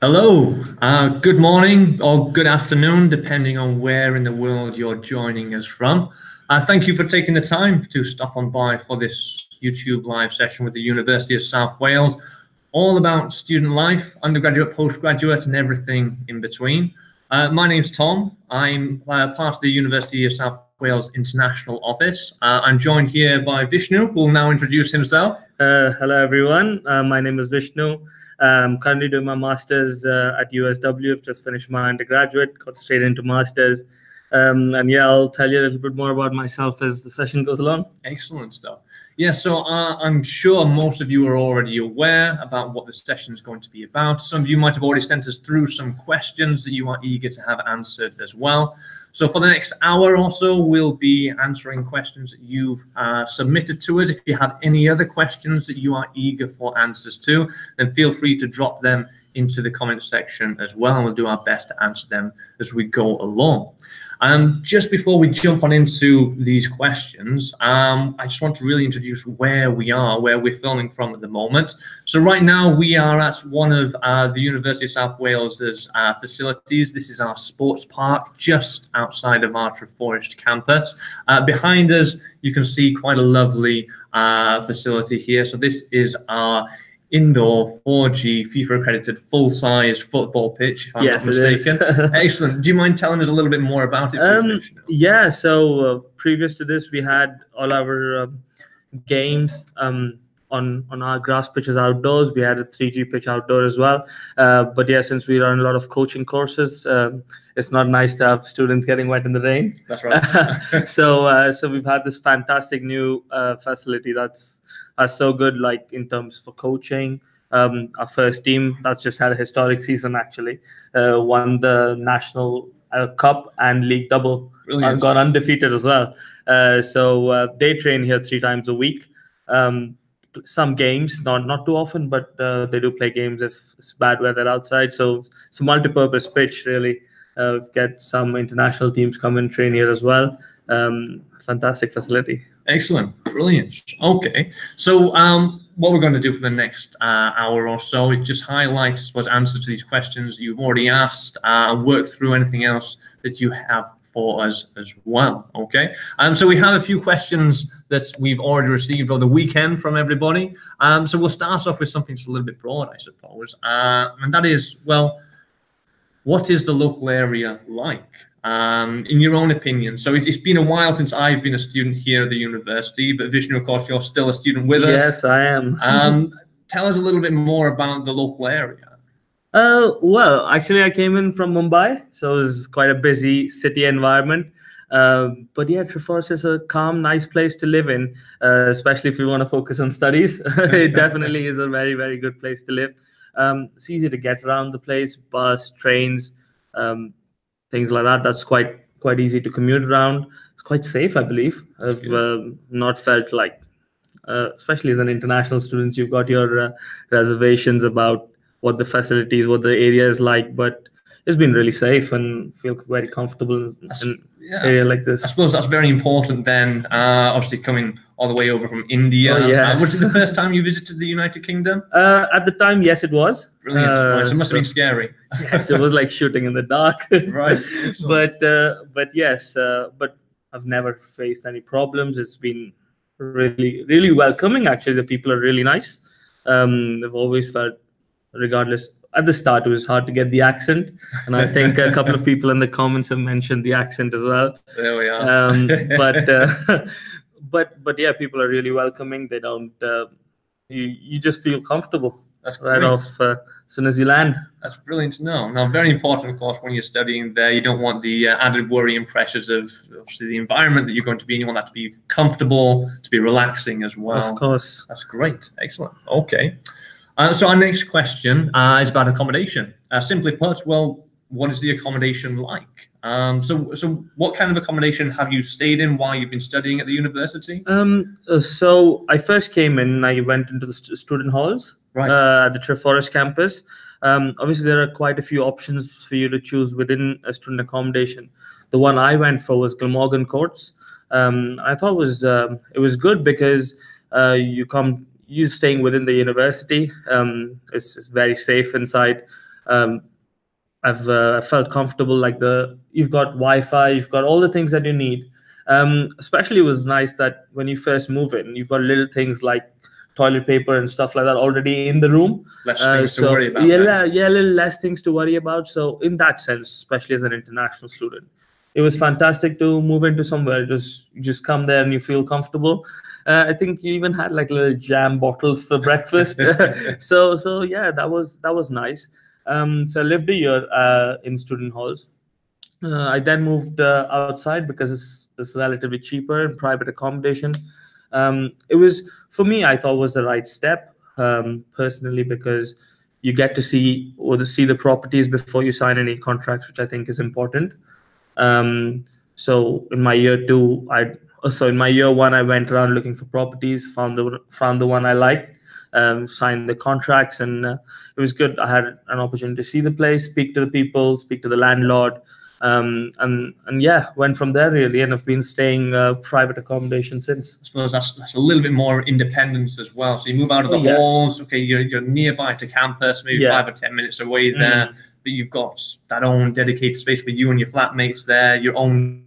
Hello, uh, good morning or good afternoon, depending on where in the world you're joining us from. Uh, thank you for taking the time to stop on by for this YouTube live session with the University of South Wales, all about student life, undergraduate, postgraduate, and everything in between. Uh, my name's Tom. I'm uh, part of the University of South Wales International Office. Uh, I'm joined here by Vishnu, who will now introduce himself. Uh, hello, everyone. Uh, my name is Vishnu. I'm currently doing my master's uh, at USW. I've just finished my undergraduate, got straight into master's. Um, and yeah, I'll tell you a little bit more about myself as the session goes along. Excellent stuff. Yeah, so uh, I'm sure most of you are already aware about what the session is going to be about. Some of you might have already sent us through some questions that you are eager to have answered as well. So for the next hour or so, we'll be answering questions that you've uh, submitted to us. If you have any other questions that you are eager for answers to, then feel free to drop them into the comment section as well, and we'll do our best to answer them as we go along. Um, just before we jump on into these questions, um, I just want to really introduce where we are, where we're filming from at the moment. So right now we are at one of uh, the University of South Wales's uh, facilities. This is our sports park just outside of our Treforest campus. Uh, behind us, you can see quite a lovely uh, facility here. So this is our indoor 4G FIFA accredited full size football pitch, if I'm Yes, not mistaken. Excellent. Do you mind telling us a little bit more about it? Um, yeah, so uh, previous to this, we had all our um, games um, on on our grass pitches outdoors. We had a 3G pitch outdoor as well. Uh, but yeah, since we run a lot of coaching courses, um, it's not nice to have students getting wet in the rain. That's right. so uh, so we've had this fantastic new uh, facility that's that's so good like in terms for coaching. Um, our first team that's just had a historic season actually. Uh, won the national uh, cup and league double. Brilliant. and gone undefeated as well. Uh, so uh, they train here three times a week. Um, some games not not too often but uh, they do play games if it's bad weather outside. So it's a multi-purpose pitch really. Uh, get some international teams come and train here as well. Um, fantastic facility Excellent. Brilliant. Okay. So um, what we're going to do for the next uh, hour or so is just highlight, suppose, answers to these questions you've already asked uh, and work through anything else that you have for us as well. Okay. Um, so we have a few questions that we've already received over the weekend from everybody. Um, so we'll start off with something that's a little bit broad, I suppose. Uh, and that is, well, what is the local area like? Um, in your own opinion, so it's, it's been a while since I've been a student here at the university, but Vishnu, of course, you're still a student with us. yes i am Um, tell us a little bit more about the local area. Uh, well, actually, I came in from Mumbai, so it was quite a busy city environment. Um, but yeah, Treforest is a calm, nice place to live in, uh, especially if you want to focus on studies. it definitely is a very, very good place to live. Um, it's easy to get around the place, bus, trains, um, things like that. That's quite quite easy to commute around. It's quite safe, I believe. I've um, not felt like, uh, especially as an international student, you've got your uh, reservations about what the facilities, what the area is like, but it's been really safe and feel very comfortable in That's- an Yeah. area like this. I suppose that's very important then, uh, obviously coming all the way over from India. Oh, Uh, was it the first time you visited the United Kingdom? Uh, at the time, yes, it was. Brilliant. Uh, so it must have been scary. yes, it was like shooting in the dark. Right. but uh, but yes, uh, but I've never faced any problems. It's been really really welcoming. Actually, the people are really nice. Um, I've always felt, regardless. At the start, it was hard to get the accent, and I think a couple of people in the comments have mentioned the accent as well. there we are. Um, but uh, but but yeah, people are really welcoming. They don't. Uh, you you just feel comfortable that's right off uh, as soon as you land. That's brilliant to know. Now, very important, of course, when you're studying there, you don't want the uh, added worry and pressures of obviously the environment that you're going to be in. You want that to be comfortable, to be relaxing as well. of course. That's great. Excellent. Okay. Uh, so our next question uh, is about accommodation. Uh, simply put, well, what is the accommodation like? Um, so, so what kind of accommodation have you stayed in while you've been studying at the university? Um, uh, so I first came in. I went into the st- student halls Right. uh, at the Treforest campus. Um, obviously, there are quite a few options for you to choose within a student accommodation. The one I went for was Glamorgan Courts. Um, I thought was um, it was good because uh, you come you staying within the university. Um, it's, it's very safe inside. Um, I've uh, felt comfortable. Like the you've got Wi-Fi, you've got all the things that you need. Um, especially, it was nice that when you first move in, you've got little things like toilet paper and stuff like that already in the room. Less Uh, things so to worry about. yeah, then. yeah, yeah, a little less things to worry about. So in that sense, especially as an international student, it was fantastic to move into somewhere. Just just come there and you feel comfortable. Uh, I think you even had like little jam bottles for breakfast. so so yeah, that was that was nice. Um, so I lived a year uh, in student halls. Uh, I then moved uh, outside because it's, it's relatively cheaper in private accommodation. Um, it was for me, I thought was the right step um, personally because you get to see or to see the properties before you sign any contracts, which I think is important. Um, so in my year two, I so in my year one, I went around looking for properties, found the found the one I liked, um, signed the contracts, and uh, it was good. I had an opportunity to see the place, speak to the people, speak to the landlord, um, and and yeah, went from there really, and I've been staying uh, private accommodation since. I suppose that's, that's a little bit more independence as well. So you move out of the Oh, yes. halls. Okay, you're, you're nearby to campus, maybe Yeah. five or ten minutes away there, Mm. but you've got that own dedicated space for you and your flatmates there. Your own,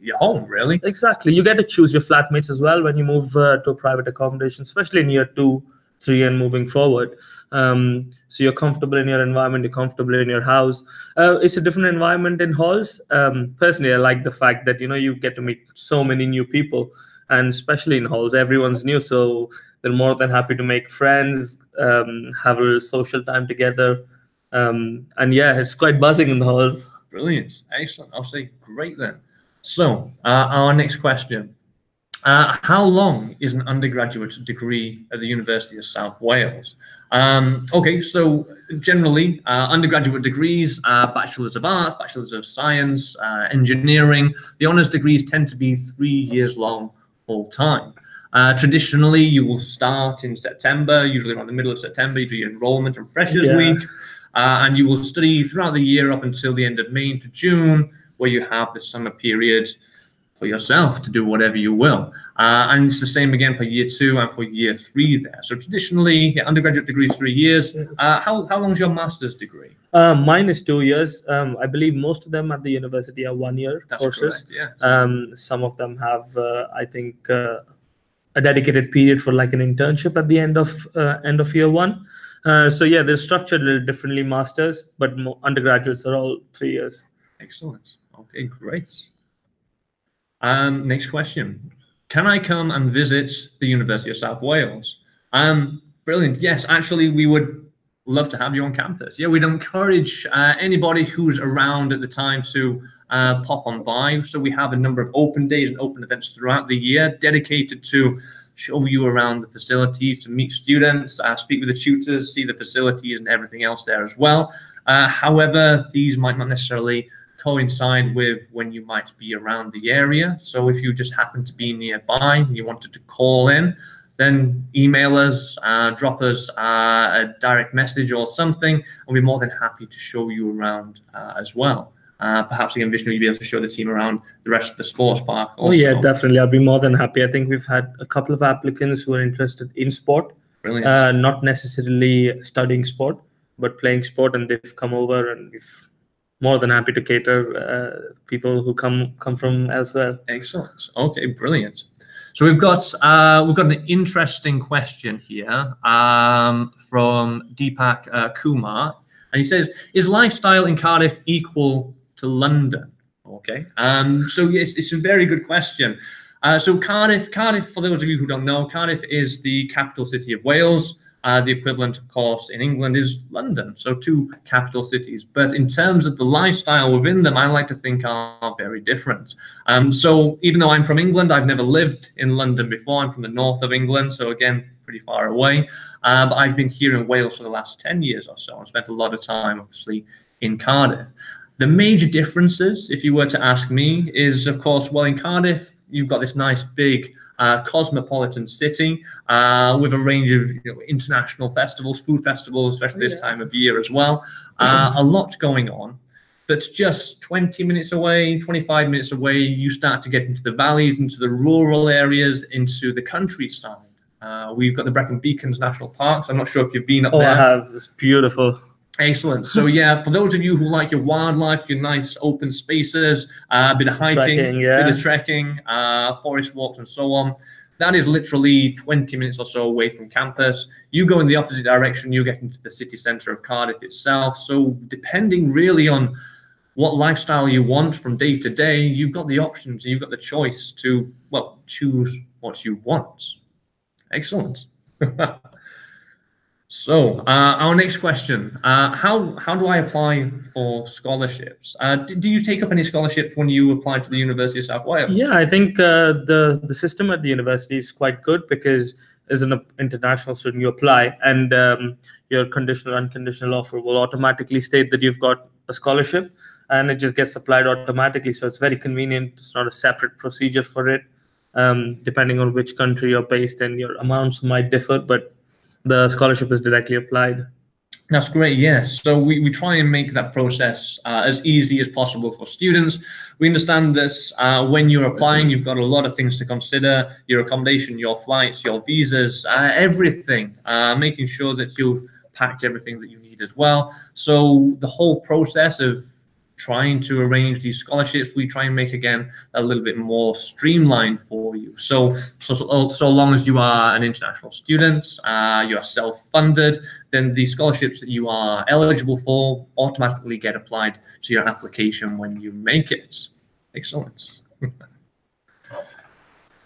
your home really. Exactly. You get to choose your flatmates as well when you move uh, to a private accommodation, especially in year two, three, and moving forward. Um, so you're comfortable in your environment, you're comfortable in your house. Uh, it's a different environment in halls. Um, personally, I like the fact that you know you get to meet so many new people, and especially in halls, everyone's new, so they're more than happy to make friends, um, have a social time together. Um, and yeah, it's quite buzzing in the halls. Brilliant, excellent. I'll say great then. So uh, our next question: uh, How long is an undergraduate degree at the University of South Wales? Um, okay, so generally, uh, undergraduate degrees are bachelors of arts, bachelors of science, uh, engineering. The honours degrees tend to be three years long, full time. Uh, traditionally, you will start in September, usually around the middle of September. You do your enrollment and freshers Yeah. week, uh, and you will study throughout the year up until the end of May into June, where you have the summer period for yourself to do whatever you will. Uh, and it's the same again for year two and for year three there. So traditionally, yeah, undergraduate degree is three years. Uh, how, how long is your master's degree? Uh, mine is two years. Um, I believe most of them at the university are one year That's courses. correct, yeah. Um, some of them have, uh, I think, uh, a dedicated period for like an internship at the end of uh, end of year one. Uh, so yeah, they're structured a little differently. Masters, but undergraduates are all three years. Excellent. Okay, great. Um, next question. Can I come and visit the University of South Wales? Um, brilliant. Yes, actually, we would love to have you on campus. Yeah, we'd encourage uh, anybody who's around at the time to uh, pop on by. So we have a number of open days and open events throughout the year dedicated to show you around the facilities, to meet students, uh, speak with the tutors, see the facilities and everything else there as well. Uh, however, these might not necessarily coincide with when you might be around the area. So if you just happen to be nearby and you wanted to call in, then email us, uh, drop us uh, a direct message or something, and we're more than happy to show you around uh, as well. Uh, perhaps again, Vishnu, you'll be able to show the team around the rest of the sports park. Also. Oh yeah, definitely. I'll be more than happy. I think we've had a couple of applicants who are interested in sport, Brilliant. uh, not necessarily studying sport, but playing sport, and they've come over, and we've more than happy to cater uh, people who come come from elsewhere. Excellent. Okay, brilliant. So we've got uh, we've got an interesting question here um, from Deepak uh, Kumar, and he says, "Is lifestyle in Cardiff equal to London?" Okay. Um, so yes, it's a very good question. Uh, so Cardiff, Cardiff, for those of you who don't know, Cardiff is the capital city of Wales. Uh, the equivalent, of course, in England is London. So two capital cities. But in terms of the lifestyle within them, I like to think are very different. Um, so even though I'm from England, I've never lived in London before. I'm from the north of England, so again, pretty far away. Uh, but I've been here in Wales for the last 10 years or so. I've spent a lot of time, obviously, in Cardiff. The major differences, if you were to ask me, is of course, well, in Cardiff, you've got this nice big uh, cosmopolitan city uh, with a range of you know, international festivals, food festivals, especially this Yeah. time of year as well. Uh, a lot going on. But just 20 minutes away, 25 minutes away, you start to get into the valleys, into the rural areas, into the countryside. Uh, we've got the Brecon Beacons National Parks. I'm not sure if you've been up Oh, there. I have. It's beautiful. Excellent. So yeah, for those of you who like your wildlife, your nice open spaces, uh, a bit of hiking, Trekking, yeah. bit of trekking, uh, forest walks, and so on. That is literally 20 minutes or so away from campus. You go in the opposite direction, you get into the city centre of Cardiff itself. So depending really on what lifestyle you want from day to day, you've got the options and you've got the choice to well choose what you want. Excellent. So, uh, our next question: uh, How how do I apply for scholarships? Uh, do, do you take up any scholarships when you apply to the University of South Wales? Yeah, I think uh, the the system at the university is quite good because as an international student, you apply and um, your conditional unconditional offer will automatically state that you've got a scholarship, and it just gets applied automatically. So it's very convenient. It's not a separate procedure for it. Um, depending on which country you're based in, your amounts might differ, but the scholarship is directly applied. That's great, yes. So we, we try and make that process uh, as easy as possible for students. We understand this uh, when you're applying, you've got a lot of things to consider your accommodation, your flights, your visas, uh, everything, uh, making sure that you've packed everything that you need as well. So the whole process of trying to arrange these scholarships, we try and make again a little bit more streamlined for you. So, so, so, so long as you are an international student, uh, you are self-funded, then the scholarships that you are eligible for automatically get applied to your application when you make it. Excellent.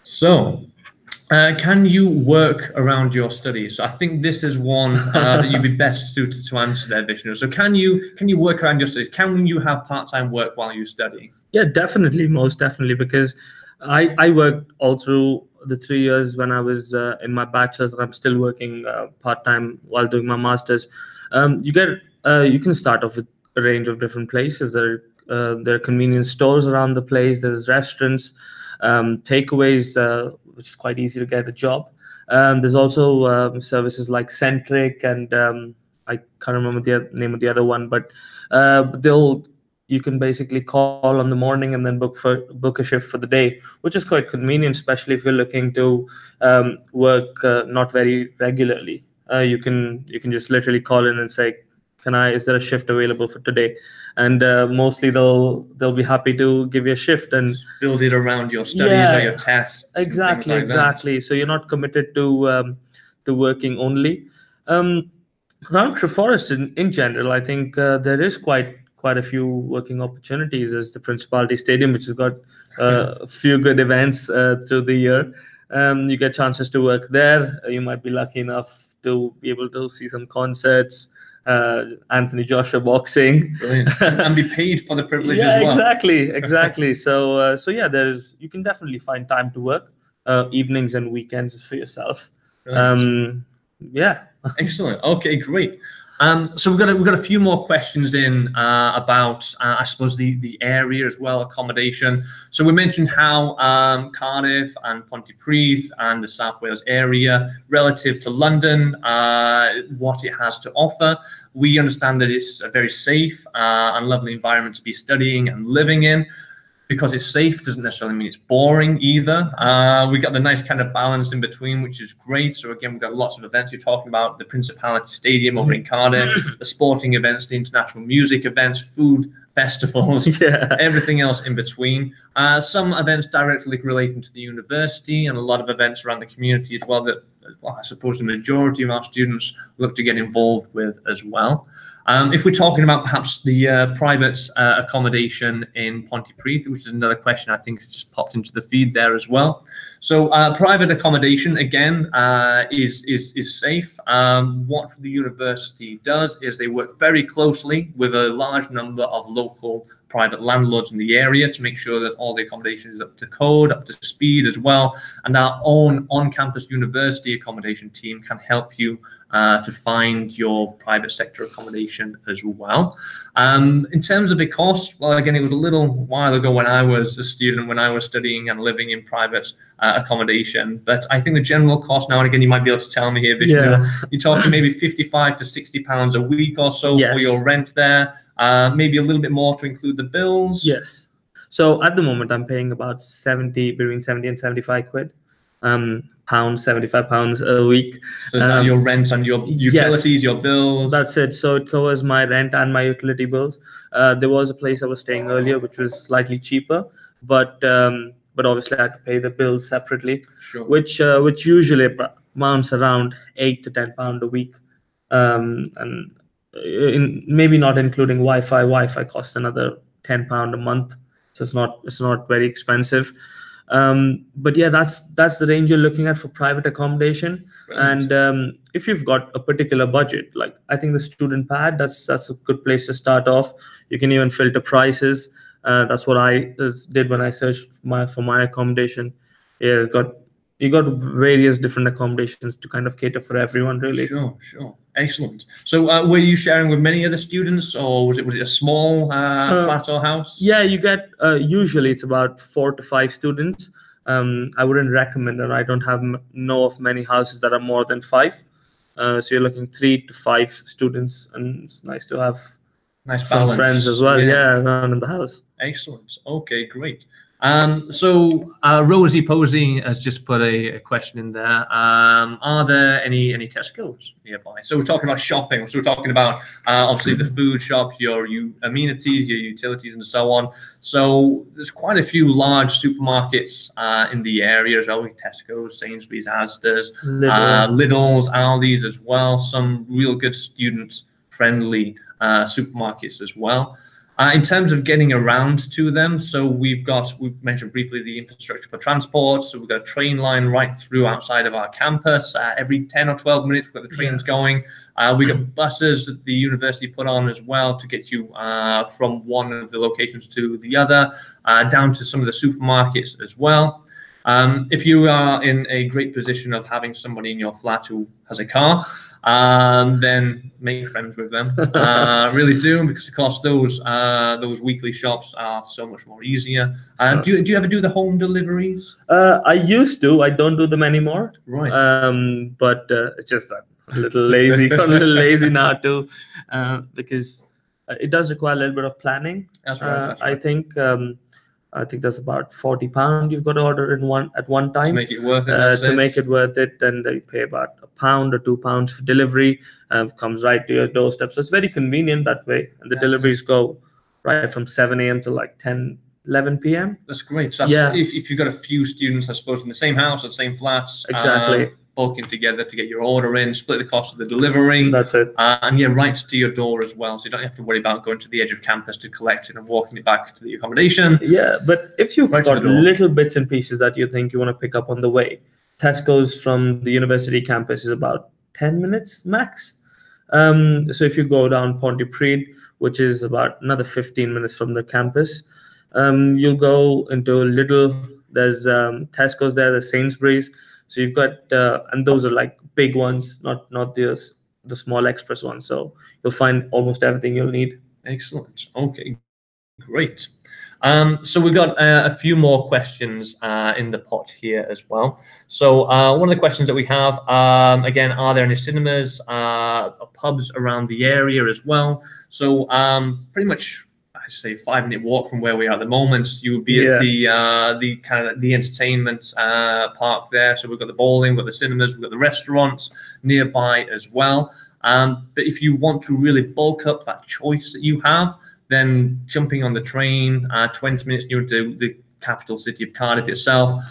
so, uh, can you work around your studies? So I think this is one uh, that you'd be best suited to answer there, Vishnu. So can you can you work around your studies? Can you have part time work while you study? Yeah, definitely, most definitely, because I I worked all through the three years when I was uh, in my bachelor's, and I'm still working uh, part time while doing my masters. Um, you get uh, you can start off with a range of different places. There uh, there are convenience stores around the place. There's restaurants, um, takeaways which is quite easy to get a job. Um, there's also um, services like Centric and um, I can't remember the name of the other one, but uh, they'll you can basically call on the morning and then book for book a shift for the day, which is quite convenient, especially if you're looking to um, work uh, not very regularly. Uh, you can you can just literally call in and say, can i is there a shift available for today? And uh, mostly they'll they'll be happy to give you a shift and build it around your studies yeah, or your tests exactly like exactly that. so you're not committed to um, to working only. Um around Treforest in, in general i think uh, there is quite quite a few working opportunities as the principality stadium which has got uh, a few good events uh, through the year. Um, you get chances to work there. You might be lucky enough to be able to see some concerts uh, Anthony Joshua boxing and be paid for the privilege yeah, as well. Exactly, exactly. so, uh, so yeah, there's you can definitely find time to work uh, evenings and weekends for yourself. Um, yeah. Excellent. Okay, great. Um, so we've got a, we've got a few more questions in uh, about uh, I suppose the the area as well, accommodation. So we mentioned how um, Cardiff and Pontypridd and the South Wales area relative to London, uh, what it has to offer. We understand that it's a very safe uh, and lovely environment to be studying and living in because it's safe doesn't necessarily mean it's boring either. Uh, we got the nice kind of balance in between, which is great. So again, we've got lots of events. You're talking about the Principality Stadium over in Cardiff, the sporting events, the international music events, food festivals, yeah. everything else in between. Uh, some events directly relating to the university, and a lot of events around the community as well. That well, I suppose the majority of our students look to get involved with as well. Um, if we're talking about perhaps the uh, private uh, accommodation in Pontypridd, which is another question I think has just popped into the feed there as well. So uh, private accommodation again uh, is is is safe. Um, what the university does is they work very closely with a large number of local private landlords in the area to make sure that all the accommodation is up to code, up to speed as well. And our own on-campus university accommodation team can help you uh, to find your private sector accommodation as well. Um, in terms of the cost, well, again, it was a little while ago when I was a student, when I was studying and living in private uh, accommodation. But I think the general cost now and again, you might be able to tell me here, Vishnu, yeah. you're talking maybe 55 to 60 pounds a week or so yes. for your rent there. Uh, maybe a little bit more to include the bills. Yes. So at the moment, I'm paying about 70, between 70 and 75 quid um, pounds, 75 pounds a week. So Um, your rent and your yes. utilities, your bills? That's it. So it covers my rent and my utility bills. Uh, there was a place I was staying earlier, which was slightly cheaper, but um, but obviously I had to pay the bills separately, sure. which uh, which usually amounts around eight to ten pound a week, um, and in, maybe not including Wi-Fi. Wi-Fi costs another ten pound a month, so it's not it's not very expensive. Um, but yeah, that's that's the range you're looking at for private accommodation. And um, if you've got a particular budget, like I think the student pad, that's that's a good place to start off. You can even filter prices. Uh, that's what I did when I searched my for my accommodation. Yeah, it's got you got various different accommodations to kind of cater for everyone, really. Sure, sure. Excellent. So, uh, were you sharing with many other students, or was it was it a small uh, Uh, flat or house? Yeah, you get uh, usually it's about four to five students. Um, I wouldn't recommend, and I don't have m- know of many houses that are more than five. Uh, so you're looking three to five students, and it's nice to have nice balance. friends as well. Yeah. around in the house. Excellent. Okay, great. Um, so uh, Rosie Posey has just put a, a question in there. Um, are there any any Tesco's nearby? So we're talking about shopping. So we're talking about uh, obviously the food shop, your you, amenities, your utilities, and so on. So there's quite a few large supermarkets uh, in the area as well. Tesco's, Sainsbury's, Asda's, uh, Lidl's, Aldi's as well. Some real good student-friendly uh, supermarkets as well. Uh, in terms of getting around to them, so we've got, we've mentioned briefly the infrastructure for transport. So we've got a train line right through outside of our campus. Uh, every 10 or 12 minutes, we've got the trains Yes. going. Uh, we've got buses that the university put on as well to get you uh, from one of the locations to the other, uh, down to some of the supermarkets as well. Um, if you are in a great position of having somebody in your flat who has a car, um, then make friends with them. Uh, really do, because of course those uh, those weekly shops are so much more easier. Um, do you do you ever do the home deliveries? Uh, I used to. I don't do them anymore. Right. Um, but uh, it's just that a little lazy. a little lazy now too, uh, because uh, it does require a little bit of planning. that's right. Uh, That's I think um, I think that's about forty pound you've got to order in one at one time to make it worth it. uh, to make it worth it, then they pay about a pound or two pounds for delivery. Uh, comes right to your doorstep, so it's very convenient that way. And the Yes. deliveries go right from seven a.m. to like 10, 11 p.m. That's great. So that's, Yeah. if, if you've got a few students, I suppose, in the same house or the same flats, Exactly. um, bulking together to get your order in, split the cost of the delivery, That's it. uh, and yeah, right to your door as well. So you don't have to worry about going to the edge of campus to collect it and walking it back to the accommodation. Yeah, but if you've Right got little bits and pieces that you think you want to pick up on the way, Tesco's from the university campus is about 10 minutes max. Um, so if you go down Pontypridd, which is about another 15 minutes from the campus, um, you'll go into a Lidl, there's um, Tesco's there, there's Sainsbury's. So you've got, uh, and those are like big ones, not not the, the small express ones. So you'll find almost everything you'll need. Excellent. Okay, great. Um, so we've got uh, a few more questions uh, in the pot here as well. So uh, one of the questions that we have, um, again, are there any cinemas, uh, pubs around the area as well? So um, pretty much, I say five minute walk from where we are at the moment. You would be at the uh, the kind of the entertainment uh, park there. So we've got the bowling, we've got the cinemas, we've got the restaurants nearby as well. Um, but if you want to really bulk up that choice that you have, then jumping on the train, uh, 20 minutes near to the capital city of Cardiff itself.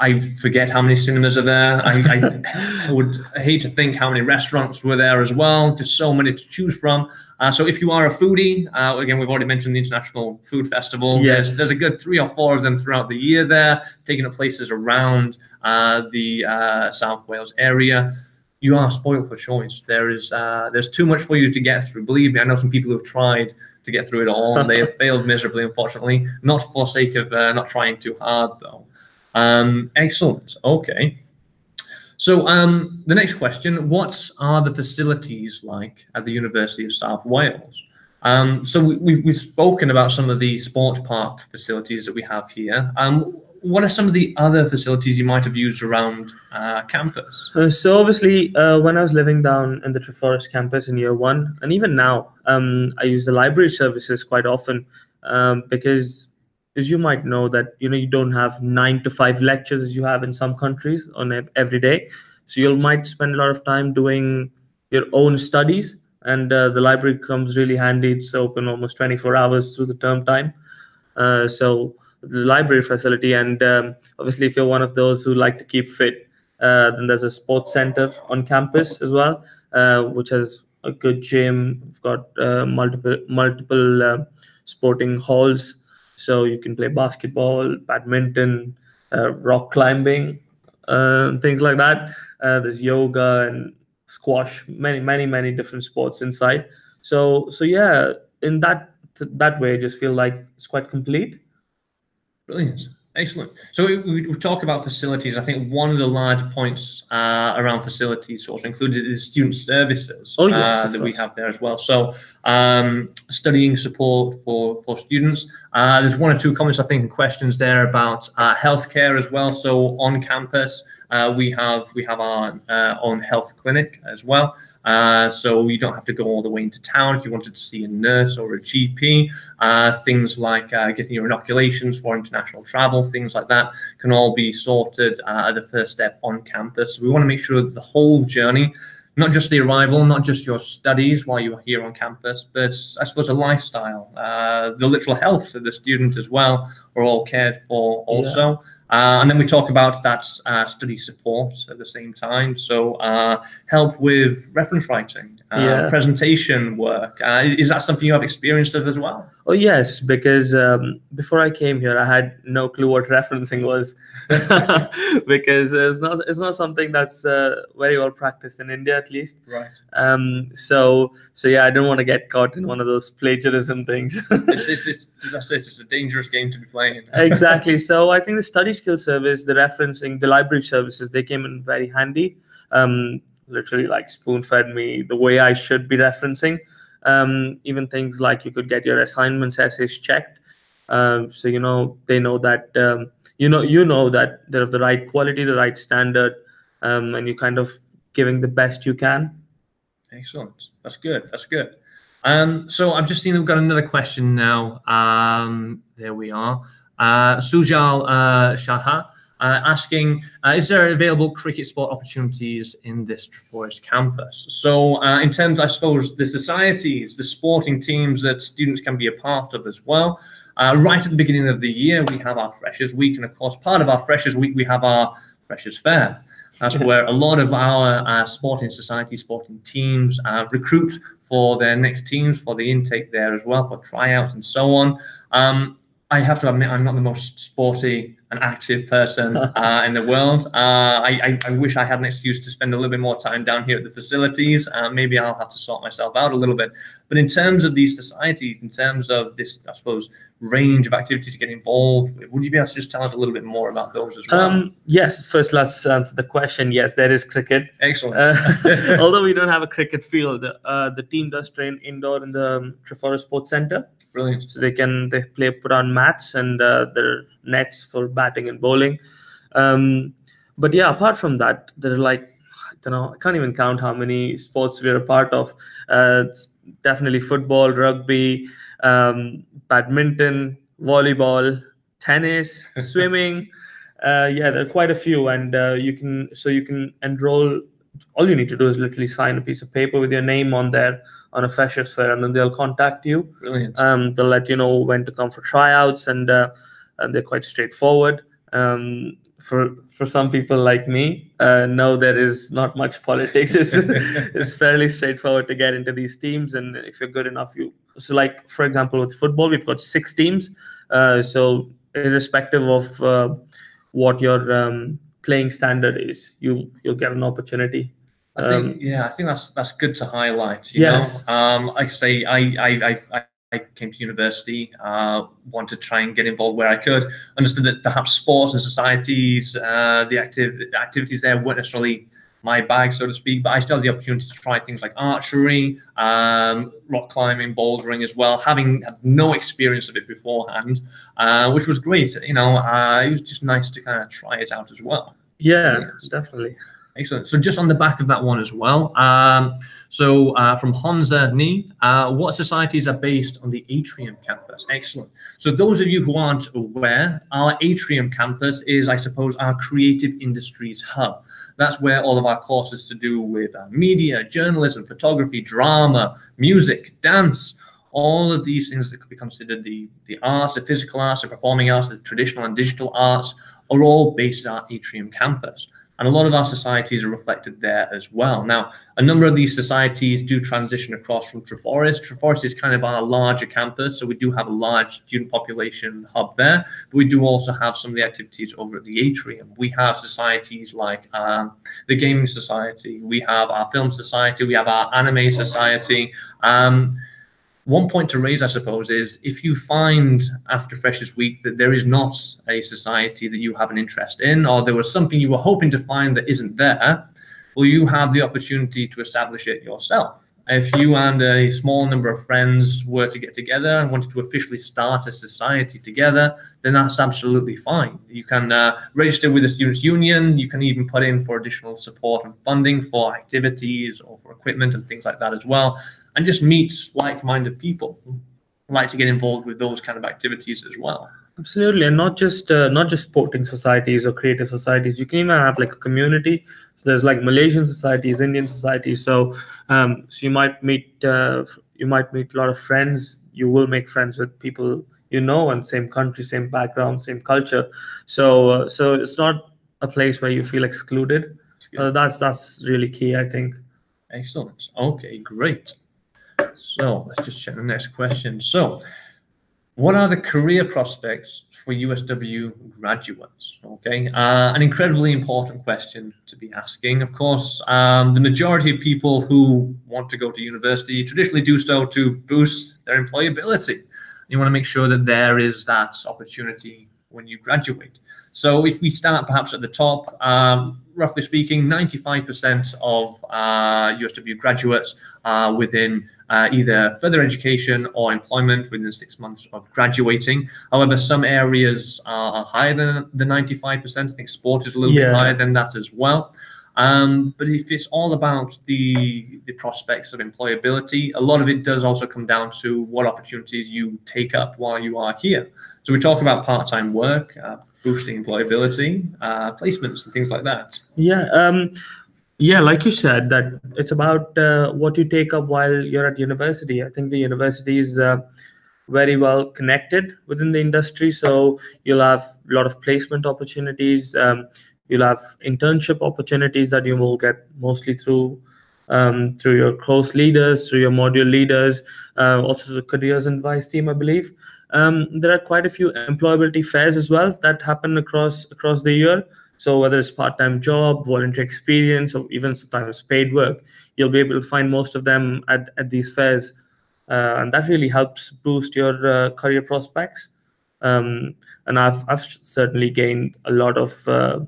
I forget how many cinemas are there. I, I, I would hate to think how many restaurants were there as well. Just so many to choose from. Uh, so if you are a foodie, uh, again, we've already mentioned the International Food Festival. Yes. There's, there's a good three or four of them throughout the year there, taking up places around uh, the uh, South Wales area you are spoiled for choice. There is uh, there's too much for you to get through. Believe me, I know some people who've tried to get through it all, and they have failed miserably, unfortunately. Not for sake of uh, not trying too hard, though. Um, excellent. Okay. So um, the next question: What are the facilities like at the University of South Wales? Um, so we, we've, we've spoken about some of the sport park facilities that we have here. Um, what are some of the other facilities you might have used around uh, campus? Uh, so obviously, uh, when I was living down in the Treforest campus in year one, and even now, um, I use the library services quite often um, because you might know that you know you don't have nine to five lectures as you have in some countries on every day. So you might spend a lot of time doing your own studies and uh, the library comes really handy. It's open almost 24 hours through the term time. Uh, so the library facility and um, obviously if you're one of those who like to keep fit uh, then there's a sports center on campus as well uh, which has a good gym. We've got uh, multiple multiple uh, sporting halls so you can play basketball badminton uh, rock climbing uh, things like that. There's yoga and squash many many many different sports inside. So so yeah in that that way i just feel like it's quite complete. Brilliant. Excellent. So we, we, talk about facilities. I think one of the large points uh, around facilities also included is student services Oh, yes, uh, that we have there as well. So um, studying support for, for students. Uh, there's one or two comments, I think, and questions there about uh, healthcare as well. So on campus, uh, we have we have our uh, own health clinic as well. Uh, so you don't have to go all the way into town if you wanted to see a nurse or a GP. Uh, things like uh, getting your inoculations for international travel, things like that, can all be sorted uh, at the first step on campus. So we want to make sure that the whole journey, not just the arrival, not just your studies while you are here on campus, but I suppose a lifestyle, uh, the literal health of the student as well, are all cared for also. Uh, and then we talk about that uh, study support at the same time. So uh, help with reference writing, uh, Yeah. presentation work. Uh, is, is that something you have experience of as well? Oh yes, because um, before I came here, I had no clue what referencing was, because it's not it's not something that's uh, very well practiced in India at least. Right. Um, so so yeah, I don't want to get caught in one of those plagiarism things. It's, it's, it's, that's it, it's a dangerous game to be playing. exactly. So I think the study skill service, the referencing, the library services, they came in very handy. Um, literally like spoon fed me the way I should be referencing. Um, even things like you could get your assignments essays checked. Um, so you know they know that um, you know you know that they're of the right quality, the right standard, um, and you're kind of giving the best you can. Excellent. That's good. That's good. Um, so I've just seen we've got another question now. Um, there we are. Uh, Sujal uh, Shaha uh, asking, uh, is there available cricket sport opportunities in this Treforest campus? So uh, in terms, I suppose, the societies, the sporting teams that students can be a part of as well. Uh, right at the beginning of the year, we have our Freshers Week, and of course, part of our Freshers Week, we have our Freshers Fair. That's where a lot of our uh, sporting society, sporting teams uh, recruit for their next teams, for the intake there as well, for tryouts and so on. Um, I have to admit, I'm not the most sporty and active person uh, in the world. Uh, I, I, I wish I had an excuse to spend a little bit more time down here at the facilities. Uh, maybe I'll have to sort myself out a little bit. But in terms of these societies, in terms of this, I suppose, range of activities to get involved, would you be able to just tell us a little bit more about those as well? Um, yes, first let's answer the question. Yes, there is cricket. Excellent. Uh, although we don't have a cricket field, uh, the team does train indoor in the um, Treforest Sports Center. Brilliant. So they can they play put on mats and uh, there are nets for batting and bowling. Um, but yeah, apart from that, there are like I don't know, I can't even count how many sports we're a part of. Uh, definitely football, rugby, um, badminton, volleyball, tennis, swimming. Uh, yeah, there are quite a few, and uh, you can so you can enroll. All you need to do is literally sign a piece of paper with your name on there on a freshers fair, and then they'll contact you. Brilliant. Um, they'll let you know when to come for tryouts, and uh, and they're quite straightforward. Um, for for some people like me, uh, no, there is not much politics. It's, it's fairly straightforward to get into these teams, and if you're good enough, you so like for example with football, we've got six teams. Uh, so irrespective of uh, what your um, playing standard is, you you'll get an opportunity. I think Um, yeah, I think that's that's good to highlight. You Yes. know, um, like I say, I I, I I came to university, uh, wanted to try and get involved where I could. Understood that perhaps sports and societies, uh, the active activities there weren't necessarily my bag, so to speak. But I still had the opportunity to try things like archery, um, rock climbing, bouldering as well, having had no experience of it beforehand, uh, which was great. You know, uh, it was just nice to kind of try it out as well. yeah, Yes. definitely. Excellent. So just on the back of that one as well. Um, so uh, from Honza Ni, uh, what societies are based on the Atrium campus? Excellent. So those of you who aren't aware, our Atrium campus is, I suppose, our creative industries hub. That's where all of our courses to do with uh, media, journalism, photography, drama, music, dance, all of these things that could be considered the, the arts, the physical arts, the performing arts, the traditional and digital arts are all based at our Atrium campus. And a lot of our societies are reflected there as well. Now, a number of these societies do transition across from Treforest. Treforest is kind of our larger campus, so we do have a large student population hub there, but we do also have some of the activities over at the Atrium. We have societies like um, the Gaming Society, we have our Film Society, we have our Anime Society. Um, one point to raise, I suppose, is if you find after Freshers Week that there is not a society that you have an interest in, or there was something you were hoping to find that isn't there, well, you have the opportunity to establish it yourself. If you and a small number of friends were to get together and wanted to officially start a society together, then that's absolutely fine. You can uh, register with the Students' Union. You can even put in for additional support and funding for activities or for equipment and things like that as well and just meet like-minded people who like to get involved with those kind of activities as well absolutely and not just uh, not just sporting societies or creative societies. You can even have like a community. So there's like malaysian societies indian societies. So um, so you might meet uh, you might meet a lot of friends. You will make friends with people you know and same country same background same culture. So uh, so it's not a place where you feel excluded. Uh, that's that's really key i think. Excellent. Okay great. So let's just check the next question. So, what are the career prospects for USW graduates? Okay, uh, an incredibly important question to be asking. Of course, um, the majority of people who want to go to university traditionally do so to boost their employability. You want to make sure that there is that opportunity when you graduate. So if we start perhaps at the top, um, roughly speaking, 95% of uh, USW graduates are within uh, either further education or employment within six months of graduating. However, some areas are higher than the 95%. I think sport is a little yeah. bit higher than that as well. Um, but if it's all about the the prospects of employability, a lot of it does also come down to what opportunities you take up while you are here. So we talk about part-time work, uh, boosting employability, uh, placements, and things like that. Yeah. Um, yeah, like you said, that it's about uh, what you take up while you're at university. I think the university is uh, very well connected within the industry, so you'll have a lot of placement opportunities. Um, you'll have internship opportunities that you will get mostly through um, through your course leaders, through your module leaders, uh, also the careers advice team, I believe. Um, there are quite a few employability fairs as well that happen across across the year. So whether it's part-time job, volunteer experience, or even sometimes paid work, you'll be able to find most of them at, at these fairs. Uh, and that really helps boost your uh, career prospects. Um, and I've, I've certainly gained a lot of uh,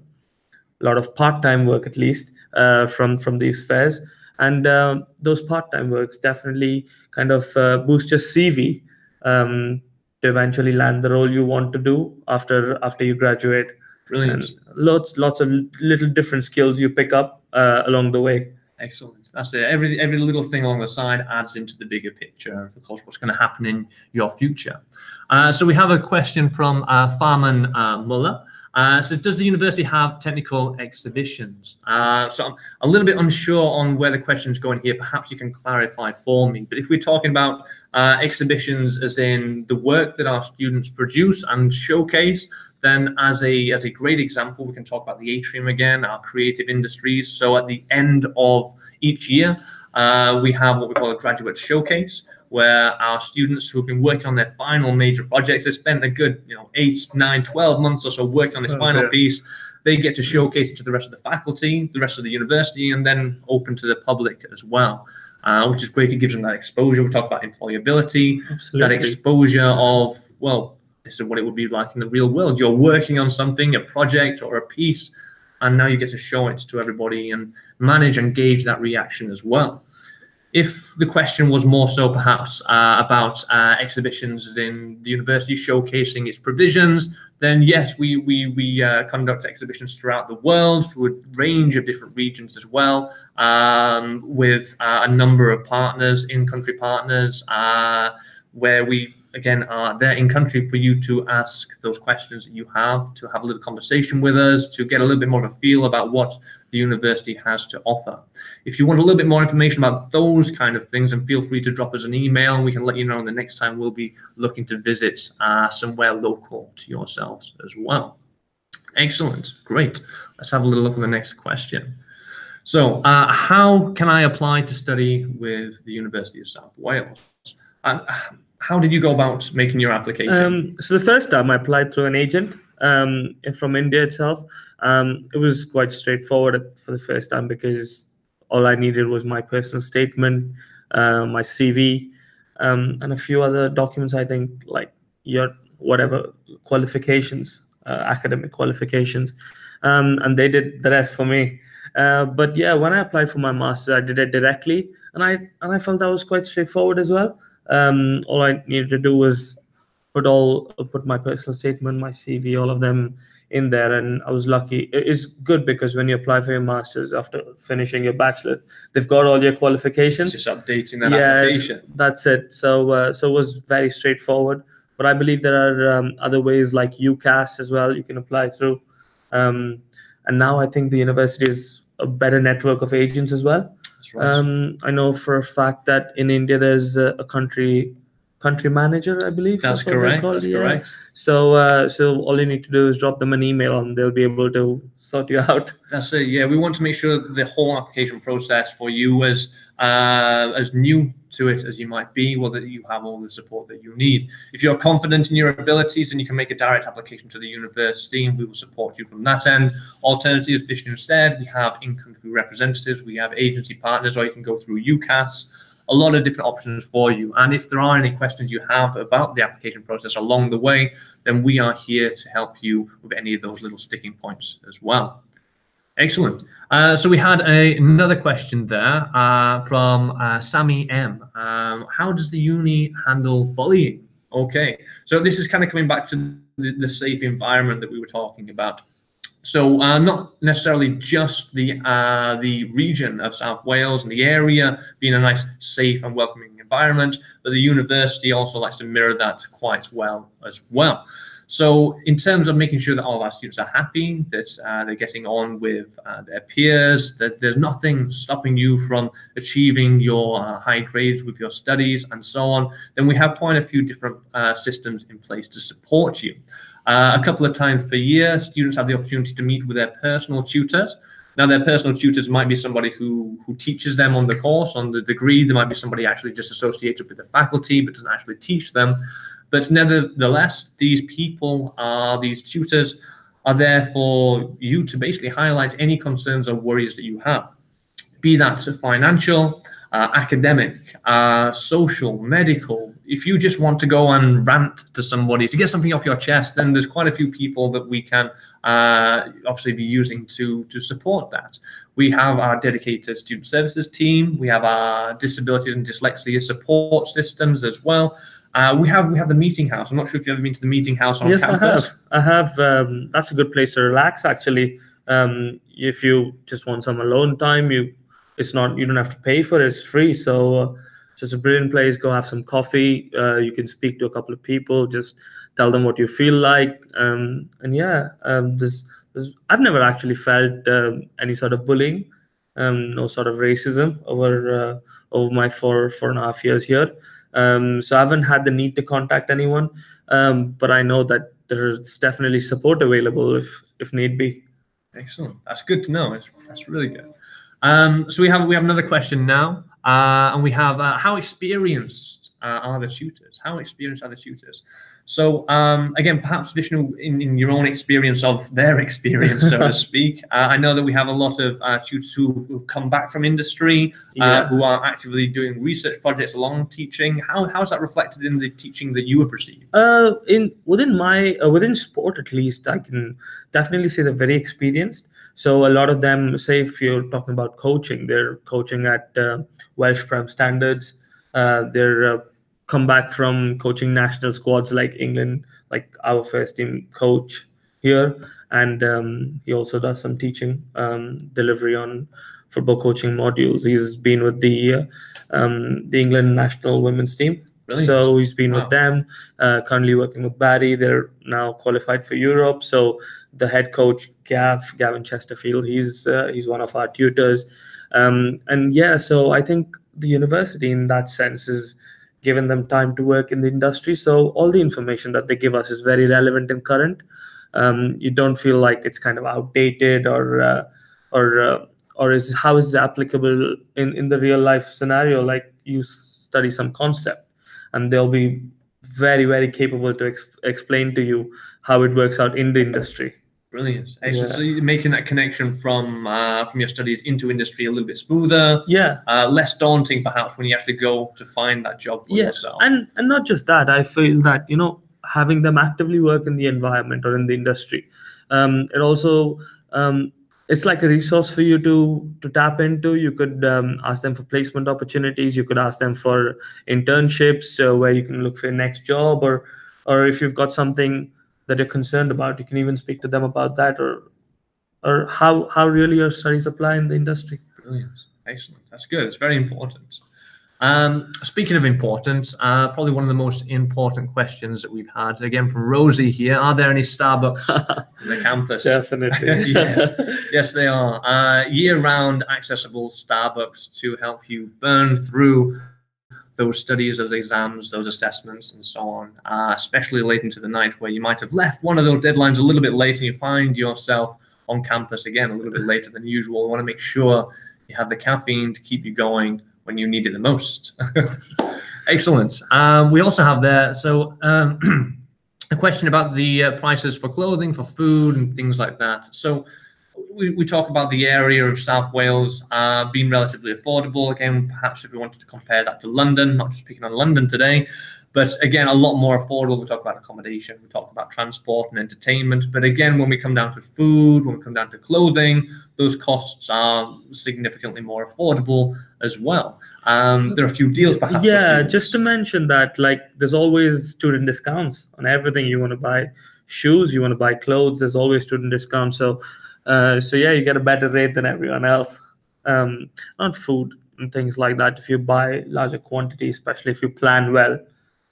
a lot of part-time work at least uh, from from these fairs. And uh, those part-time works definitely kind of uh, boost your CV um, to eventually land the role you want to do after after you graduate. Brilliant. And lots lots of little different skills you pick up uh, along the way. Excellent. That's it. Every every little thing along the side adds into the bigger picture of course what's going to happen in your future. Uh, so we have a question from uh, Farman uh, Muller. Uh, so does the university have technical exhibitions? Uh, so I'm a little bit unsure on where the question is going here. Perhaps you can clarify for me. But if we're talking about uh, exhibitions as in the work that our students produce and showcase, then as a, as a great example, we can talk about the atrium again, our creative industries. So at the end of each year, uh, we have what we call a graduate showcase, where our students who have been working on their final major projects, they spent a good, you know, eight, nine, 12 months or so working on this final piece. They get to showcase it to the rest of the faculty, the rest of the university, and then open to the public as well. Uh, which is great. It gives them that exposure. We talk about employability, Absolutely. that exposure of, well, this is what it would be like in the real world. You're working on something, a project or a piece, and now you get to show it to everybody and manage and gauge that reaction as well. if the question was more so perhaps uh, about uh, exhibitions in the university showcasing its provisions, then yes, we we we uh, conduct exhibitions throughout the world through a range of different regions as well, um, with uh, a number of partners, in-country partners, uh, where we again are there in country for you to ask those questions that you have, to have a little conversation with us, to get a little bit more of a feel about what the university has to offer. If you want a little bit more information about those kind of things, then feel free to drop us an email and we can let you know the next time we'll be looking to visit uh, somewhere local to yourselves as well. Excellent, great. Let's have a little look at the next question. So uh, how can I apply to study with the University of South Wales? And how did you go about making your application? Um, so the first time I applied through an agent um, from India itself. Um, it was quite straightforward for the first time because all I needed was my personal statement, uh, my CV, um, and a few other documents. I think like your whatever qualifications, uh, academic qualifications, um, and they did the rest for me. Uh, but yeah, when I applied for my master's, I did it directly, and I and I felt that was quite straightforward as well. Um, all I needed to do was put all put my personal statement, my CV, all of them in there, and I was lucky. It's good because when you apply for your masters after finishing your bachelor's, they've got all your qualifications. Just updating that yes, application. that's it. So uh, so it was very straightforward. But I believe there are um, other ways like UCAS as well. You can apply through, um, and now I think the university is a better network of agents as well. Um, I know for a fact that in India there's a, a country country manager, I believe. That's correct. That's yeah. correct. So, uh, so all you need to do is drop them an email, and they'll be able to sort you out. That's it. Yeah, we want to make sure the whole application process for you as uh, as new to it as you might be, well, that you have all the support that you need. If you're confident in your abilities, then you can make a direct application to the university, and we will support you from that end. Alternative, Vision instead, we have in-country representatives, we have agency partners, or you can go through UCAS a lot of different options for you. And if there are any questions you have about the application process along the way, then we are here to help you with any of those little sticking points as well. Excellent. Uh, so we had a, another question there uh, from uh, Sammy M. Um, how does the uni handle bullying? Okay, so this is kind of coming back to the, the safe environment that we were talking about. So uh, not necessarily just the uh, the region of South Wales and the area being a nice, safe and welcoming environment, but the university also likes to mirror that quite well as well. So in terms of making sure that all of our students are happy, that uh, they're getting on with uh, their peers, that there's nothing stopping you from achieving your uh, high grades with your studies and so on, then we have quite a few different uh, systems in place to support you. Uh, a couple of times per year, students have the opportunity to meet with their personal tutors. Now, their personal tutors might be somebody who, who teaches them on the course, on the degree. There might be somebody actually just associated with the faculty, but doesn't actually teach them. But nevertheless, these people are, these tutors are there for you to basically highlight any concerns or worries that you have, be that financial, uh, academic, uh, social, medical. If you just want to go and rant to somebody to get something off your chest, then there's quite a few people that we can uh, obviously be using to to support that. We have our dedicated student services team. We have our disabilities and dyslexia support systems as well. Uh, we have we have the meeting house. I'm not sure if you've ever been to the meeting house on yes, campus. I have. I have. Um, that's a good place to relax. Actually, um, if you just want some alone time, you it's not you don't have to pay for it. It's free. So uh, just a brilliant place. Go have some coffee. Uh, you can speak to a couple of people. Just tell them what you feel like. Um, and yeah, um, this, this, I've never actually felt um, any sort of bullying, um, no sort of racism over uh, over my four four and a half years here. Um, so I haven't had the need to contact anyone, um, but I know that there's definitely support available if if need be. Excellent. That's good to know. That's, that's really good. So we have we have another question now, uh, and we have uh, how experienced uh, are the tutors? How experienced are the tutors? So um, again, perhaps Vishnu, in, in your own experience of their experience, so to speak, uh, I know that we have a lot of uh, tutors who, who come back from industry, uh, Yeah. who are actively doing research projects along teaching. How how is that reflected in the teaching that you have received? Uh, in within my uh, within sport at least, I can definitely say they're very experienced. So a lot of them, say if you're talking about coaching, they're coaching at uh, Welsh Prem standards. Uh, they're uh, come back from coaching national squads like England, like our first team coach here, and um, he also does some teaching um, delivery on football coaching modules. He's been with the uh, um, the England national women's team. Brilliant. So he's been Wow. with them, uh, currently working with Barry. They're now qualified for Europe. So the head coach, Gav, Gavin Chesterfield, he's uh, he's one of our tutors. Um, and yeah, so I think the university in that sense is given them time to work in the industry. So all the information that they give us is very relevant and current. Um, you don't feel like it's kind of outdated or uh, or uh, or is how is it applicable in in the real life scenario? Like you study some concept, and they'll be very very capable to ex- explain to you how it works out in the industry. Brilliant. Excellent. Yeah. So you're making that connection from uh, from your studies into industry a little bit smoother, Yeah, uh, less daunting perhaps when you actually go to find that job for yeah yourself. and and not just that i feel that you know having them actively work in the environment or in the industry um, it also um, it's like a resource for you to to tap into you could um, ask them for placement opportunities you could ask them for internships uh, where you can look for your next job or or if you've got something that you're concerned about you can even speak to them about that or or how how really your studies apply in the industry Brilliant. Excellent. That's good. It's very important. Um, speaking of important, uh, probably one of the most important questions that we've had again from Rosie here. Are there any Starbucks in the campus? definitely Yes. Yes, they are. Uh, year-round accessible Starbucks to help you burn through those studies, those exams, those assessments, and so on. Uh, especially late into the night, where you might have left one of those deadlines a little bit late, and you find yourself on campus again a little bit later than usual. You want to make sure you have the caffeine to keep you going when you need it the most. Excellent. Um, we also have there so. Um, a question about the uh, prices for clothing, for food, and things like that. So, we, we talk about the area of South Wales uh, being relatively affordable. Again, perhaps if we wanted to compare that to London, not just picking on London today, but again, a lot more affordable. We talk about accommodation, we talk about transport and entertainment. But again, when we come down to food, when we come down to clothing, those costs are significantly more affordable as well. Um, there are a few deals, perhaps. yeah just to mention that like there's always student discounts on everything you want to buy shoes you want to buy clothes there's always student discounts so uh, so yeah you get a better rate than everyone else um, not food and things like that if you buy larger quantities especially if you plan well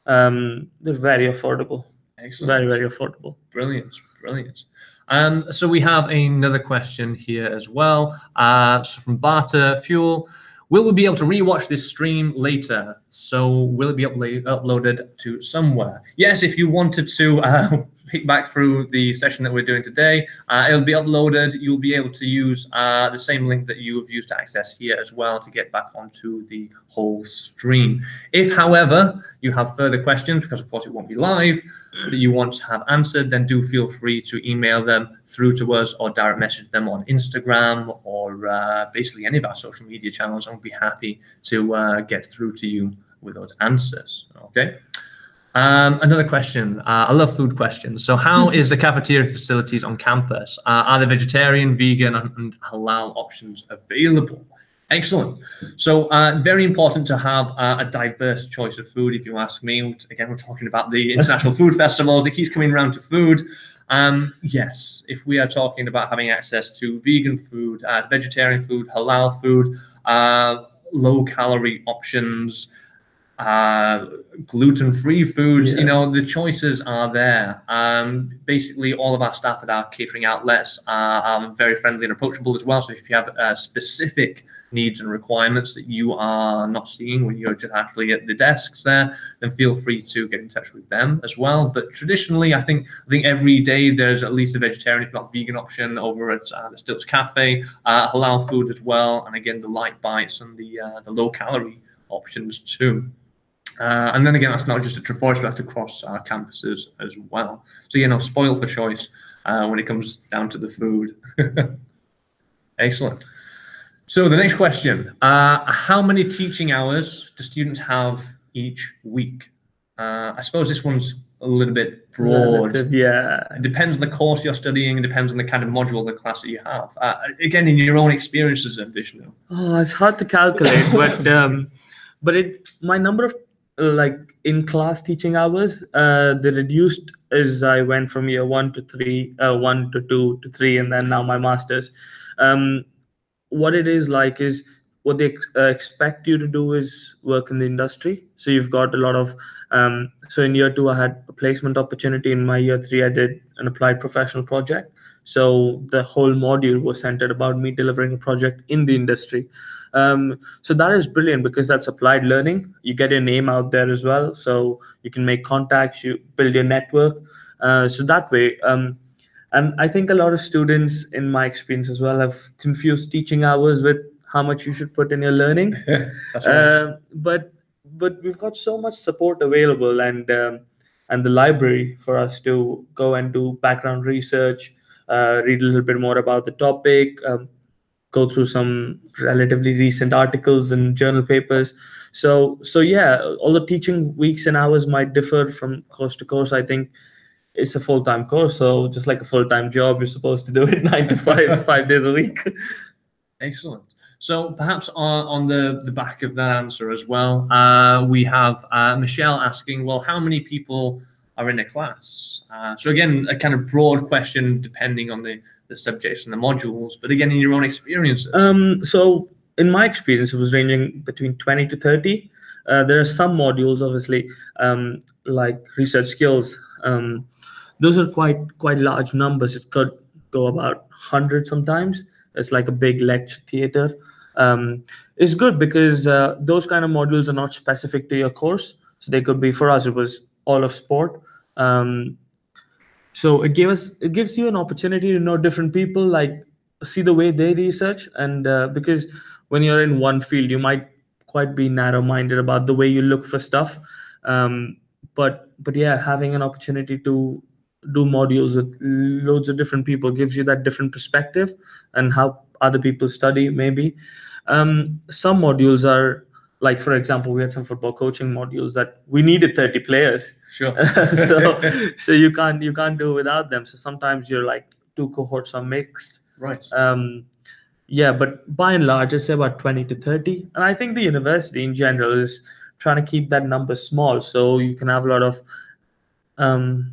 um, they're very affordable Excellent. very very affordable Brilliant, brilliant. Um, so we have another question here as well. Uh, so from Barter Fuel, will we be able to rewatch this stream later? So will it be upla- uploaded to somewhere? Yes, if you wanted to uh, pick back through the session that we're doing today, uh, it'll be uploaded. You'll be able to use uh, the same link that you have used to access here as well to get back onto the whole stream. If, however, you have further questions, because of course it won't be live, that you want to have answered, then do feel free to email them through to us or direct message them on Instagram or uh, basically any of our social media channels. and we'll be happy to uh, get through to you with those answers. Okay. Um, another question. Uh, I love food questions. So, how is the cafeteria facilities on campus? Uh, are there vegetarian, vegan, and, and halal options available? Excellent. So, uh, very important to have uh, a diverse choice of food, if you ask me. Again, we're talking about the International Food Festivals. It keeps coming around to food. Um, yes, if we are talking about having access to vegan food, uh, vegetarian food, halal food, uh, low calorie options, uh, gluten-free foods. You know, the choices are there. Um, basically, all of our staff at our catering outlets are, are very friendly and approachable as well. So if you have uh, specific needs and requirements that you are not seeing when you're just actually at the desks there, then feel free to get in touch with them as well. But traditionally, I think I think every day there's at least a vegetarian, if not vegan, option over at uh, the Stilts Cafe, uh, halal food as well, and again the light bites and the uh, the low calorie options too. Uh, and then again, that's not just a Treforest, but that's across our campuses as well. So, you know, spoil for choice uh, when it comes down to the food. Excellent. So, the next question uh, How many teaching hours do students have each week? Uh, I suppose this one's a little bit broad. Relative, yeah. It depends on the course you're studying. It depends on the kind of module, the class that you have. Uh, again, in your own experiences of Vishnu. Oh, it's hard to calculate, but um, but it my number of like in class teaching hours, uh, the reduced as I went from year one to three, uh, one to two to three, and then now my masters. Um, what it is like is what they ex- uh, expect you to do is work in the industry. So you've got a lot of. Um, so in year two, I had a placement opportunity. In my year three, I did an applied professional project. So the whole module was centered about me delivering a project in the industry. Um, so that is brilliant because that's applied learning. You get your name out there as well, so you can make contacts, you build your network. Uh, so that way, um, and I think a lot of students, in my experience as well, have confused teaching hours with how much you should put in your learning. Right. Uh, but but we've got so much support available and um, and the library for us to go and do background research, uh, read a little bit more about the topic, um, go through some relatively recent articles and journal papers. So so yeah, although teaching weeks and hours might differ from course to course, I think it's a full time course. So just like a full time job, you're supposed to do it nine to five, five days a week. Excellent. So perhaps on, on the, the back of that answer as well, uh, we have uh, Michelle asking, well, how many people are in a class? Uh, so again, a kind of broad question depending on the, the subjects and the modules, but again, in your own experiences. Um, so in my experience, it was ranging between 20 to 30. Uh, there are some modules, obviously, um, like research skills. Um, those are quite quite large numbers. It could go about 100 sometimes. It's like a big lecture theater. Um, it's good because uh, those kind of modules are not specific to your course. So they could be for us. It was all of sport. Um, so it gave us it gives you an opportunity to know different people, like see the way they research, and uh, because when you're in one field, you might quite be narrow-minded about the way you look for stuff. Um, but but yeah, having an opportunity to do modules with loads of different people gives you that different perspective and how other people study maybe. Um, some modules are like for example we had some football coaching modules that we needed 30 players sure. so so you can't you can't do without them so sometimes you're like two cohorts are mixed right. um yeah but by and large say about 20 to 30 and i think the university in general is trying to keep that number small so you can have a lot of um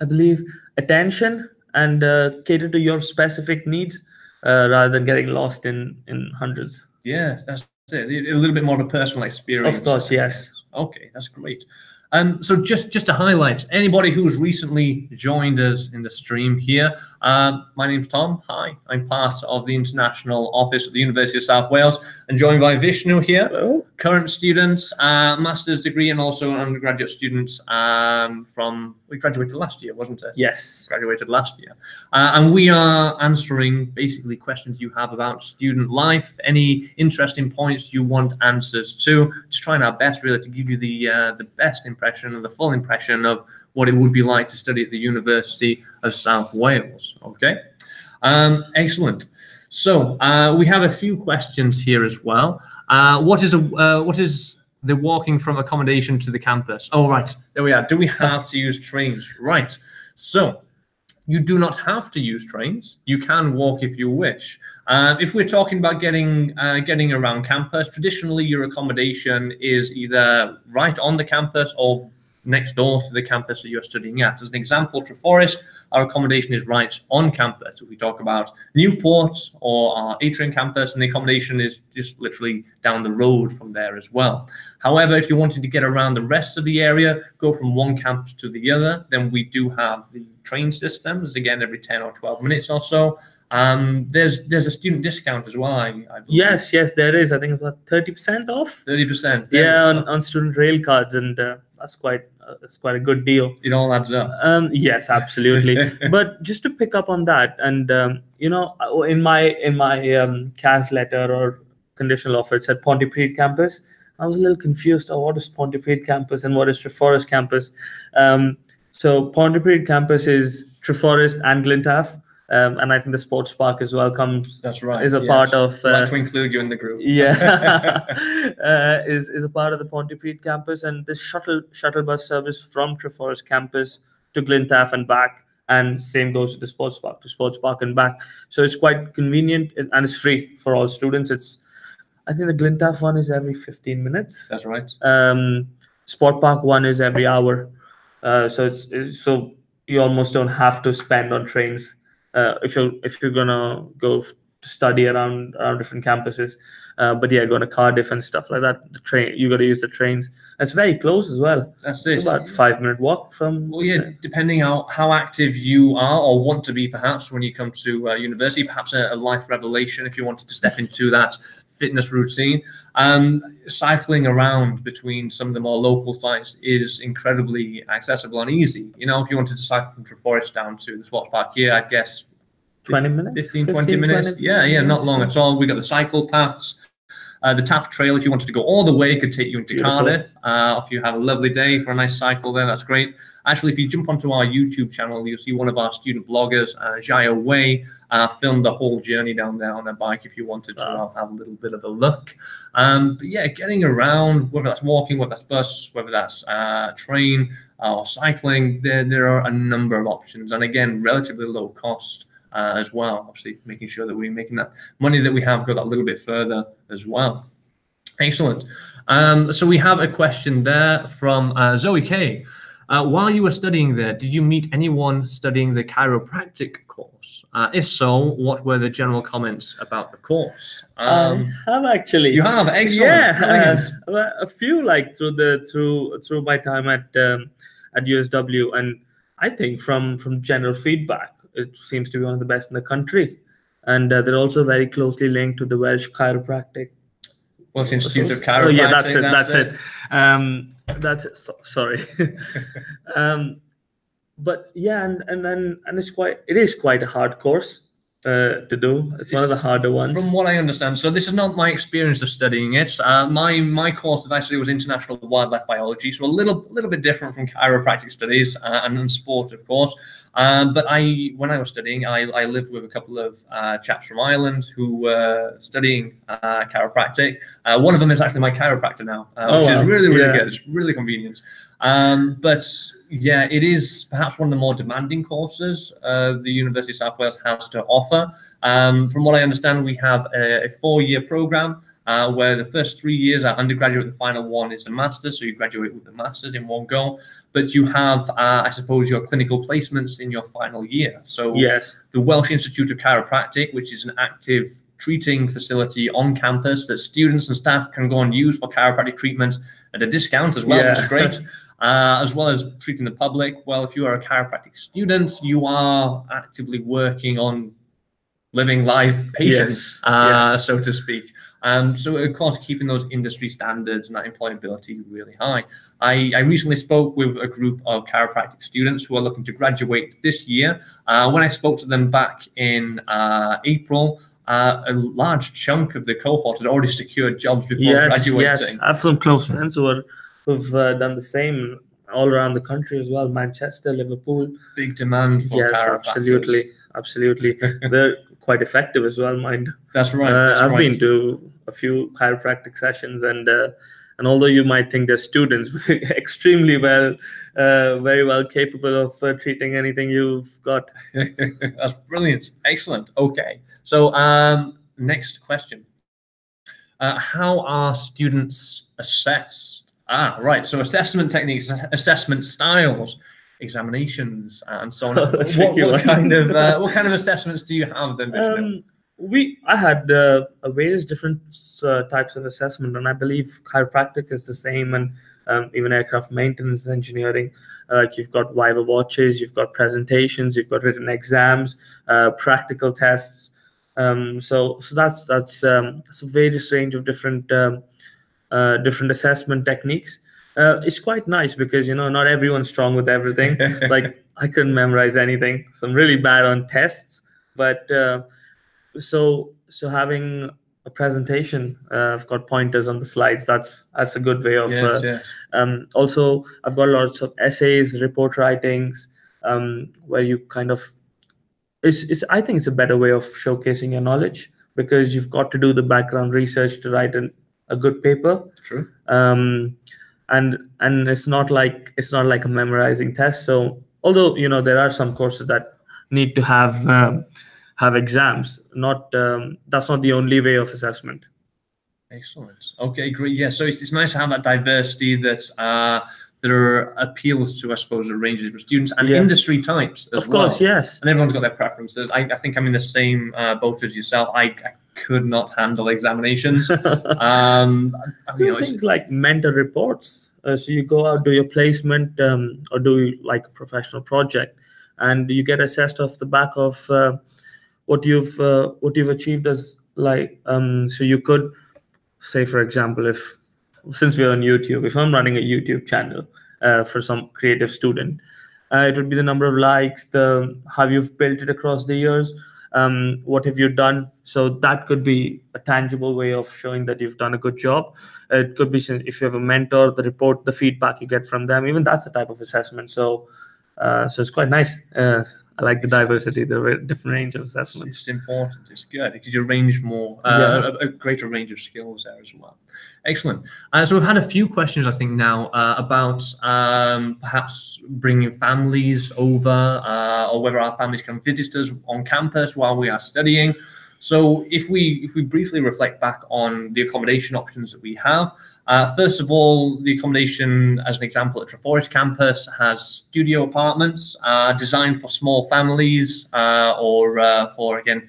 i believe attention and uh, cater to your specific needs uh, rather than getting lost in in hundreds Yeah, that's it. A little bit more of a personal experience. of course yes Okay, that's great. Um, so just just to highlight anybody who's recently joined us in the stream here, um, my name's Tom. Hi, I'm part of the international office at the University of South Wales, and joined by Vishnu here, Hello. current students, uh, master's degree, and also undergraduate students um, from we graduated last year, wasn't it? yes graduated last year. Uh, and we are answering basically questions you have about student life, any interesting points you want answers to. Just trying our best really to give you the uh, the best impression and the full impression of what it would be like to study at the University of South Wales. Okay, um, excellent. So uh, we have a few questions here as well. Uh, what is a uh, what is the walking from accommodation to the campus? Oh, right, there we are. Do we have to use trains? Right. So you do not have to use trains. You can walk if you wish. Uh, if we're talking about getting uh, getting around campus, traditionally your accommodation is either right on the campus or next door to the campus that you're studying at. As an example, Treforest, our accommodation is right on campus. If we talk about Newport or our Atrium campus, and the accommodation is just literally down the road from there as well. However, if you wanted to get around the rest of the area, go from one campus to the other, then we do have the train systems, again, every 10 or 12 minutes or so. Um, there's there's a student discount as well, I, I believe. yes yes there is i think it's about 30% off 30%. yeah on, on student rail cards and uh, that's quite uh, that's quite a good deal. It all adds up. um yes absolutely. But just to pick up on that and um, you know uh, in my in my um, CAS letter or conditional offer it said pontypridd campus. I was a little confused. Oh, what is pontypridd campus and what is treforest campus? Um, so pontypridd campus is treforest and Glyntaff um, and I think the sports park as well comes That's right. is a yes. part of like uh, to include you in the group. yeah uh, is is a part of the Pontypridd campus and this shuttle shuttle bus service from Treforest campus to Glyntaff and back and same goes to the sports park to sports park and back so it's quite convenient and it's free for all students it's I think the Glyntaff one is every 15 minutes That's right. um sport park one is every hour uh, so it's, it's so you almost don't have to spend on trains uh, if you're if you're gonna go to study around around different campuses uh, but yeah going to cardiff and stuff like that the train you got to use the trains. It's very close as well. That's it's it. about five minute walk from Well, yeah, depending how, how active you are or want to be, perhaps when you come to uh, university, perhaps a, a life revelation if you wanted to step into that fitness routine. Um, cycling around between some of the more local sites is incredibly accessible and easy. You know, if you wanted to cycle from Treforest down to the sports park here, I guess 20 minutes 15, 20 minutes. yeah, yeah, not long at all. We got the cycle paths. Uh, the Taff Trail, if you wanted to go all the way, could take you into Beautiful. Cardiff. Uh, if you have a lovely day for a nice cycle there, that's great. Actually, if you jump onto our YouTube channel, you'll see one of our student bloggers, uh, Jaya Way, uh, filmed the whole journey down there on their bike if you wanted to Wow. have a little bit of a look. Um, but yeah, getting around, whether that's walking, whether that's bus, whether that's uh, train uh, or cycling, there, there are a number of options. And again, relatively low cost uh, as well. Obviously, making sure that we're making that money that we have go that little bit further as well. Excellent. Um, so we have a question there from uh, Zoe K. Uh, while you were studying there, did you meet anyone studying the chiropractic course? Uh, if so, what were the general comments about the course? Um, I have actually you have excellent. yeah uh, a few like through the through through my time at um, at usw and i think from from general feedback it seems to be one of the best in the country and uh, they're also very closely linked to the welsh chiropractic Welsh Institute of Chiropractic. oh yeah that's it that's, it. um that's it so, sorry um but yeah and and then and it's quite it is quite a hard course uh, to do it's one of the harder ones From what I understand, so this is not my experience of studying it. Uh, my my course actually was international wildlife biology, so a little little bit different from chiropractic studies uh, and, and sport, of course. Um, but I, when I was studying, I, I lived with a couple of uh, chaps from Ireland who were studying uh, chiropractic. Uh, one of them is actually my chiropractor now, uh, Oh, which is really really Yeah. good. It's really convenient. Um, but yeah, it is perhaps one of the more demanding courses uh, the University of South Wales has to offer. Um, from what I understand, we have a, a four-year program uh, where the first three years are undergraduate, the final one is a master's, so you graduate with the master's in one go. But you have, uh, I suppose, your clinical placements in your final year. So yes the Welsh Institute of Chiropractic, which is an active treating facility on campus that students and staff can go and use for chiropractic treatment at a discount as well, which Yeah. is great. Uh, as well as treating the public. Well, if you are a chiropractic student, you are actively working on living live patients, Yes, uh, yes. so to speak. Um, so, of course, keeping those industry standards and that employability really high. I, I recently spoke with a group of chiropractic students who are looking to graduate this year. Uh, when I spoke to them back in uh, April, uh, a large chunk of the cohort had already secured jobs before yes, graduating. yes. I have some close friends who are who've uh, done the same all around the country as well. Manchester, Liverpool. Big demand for yes, absolutely, absolutely. They're quite effective as well, mind. That's right. Uh, that's I've right. been to a few chiropractic sessions, and uh, and although you might think they're students, extremely well, uh, very well capable of uh, treating anything you've got. That's brilliant. Excellent. Okay. So, um, next question. Uh, how are students assessed? Ah, right. So, assessment techniques, assessment styles, examinations, and so on. What, what kind of uh, what kind of assessments do you have then? Um, we I had uh, various different uh, types of assessment, and I believe chiropractic is the same, and um, even aircraft maintenance engineering. Uh, like you've got viva voces, you've got presentations, you've got written exams, uh, practical tests. Um, so so that's that's um, a various range of different um, uh, different assessment techniques. Uh, it's quite nice because you know not everyone's strong with everything. like I couldn't memorize anything, so I'm really bad on tests. But uh, so so having a presentation, uh, I've got pointers on the slides. That's that's a good way of. yes, uh, yes. um, also, I've got lots of essays, report writings, um, where you kind of it's, it's I think it's a better way of showcasing your knowledge because you've got to do the background research to write an, a good paper. True. Um, and and it's not like it's not like a memorizing test. So although you know there are some courses that need to have um, have exams, not um, that's not the only way of assessment. Excellent. Okay, great. Yeah, so it's, it's nice to have that diversity that uh, there appeals to, I suppose, a range of different students and Yes. industry types. As Of course, well. yes. And everyone's got their preferences. I, I think I'm in the same uh, boat as yourself. I, I could not handle examinations. um, you know, things like mentor reports. Uh, so you go out, do your placement, um, or do like a professional project, and you get assessed off the back of uh, what you've uh, what you've achieved as like. Um, so you could say, for example, if since we're on YouTube, if I'm running a YouTube channel uh, for some creative student, uh, it would be the number of likes, the how you've built it across the years, um, what have you done. So that could be a tangible way of showing that you've done a good job. It could be if you have a mentor, the report, the feedback you get from them. Even that's a type of assessment. So, uh, so it's quite nice. Uh, I like the diversity, the different range of assessments. it's important. It's good because you range more, uh, Yeah. a, a greater range of skills there as well. Excellent. Uh, so we've had a few questions, I think, now uh, about um, perhaps bringing families over uh, or whether our families can visit us on campus while we are studying. So if we if we briefly reflect back on the accommodation options that we have, uh, first of all, the accommodation, as an example, at Treforest campus has studio apartments uh, designed for small families uh, or uh, for again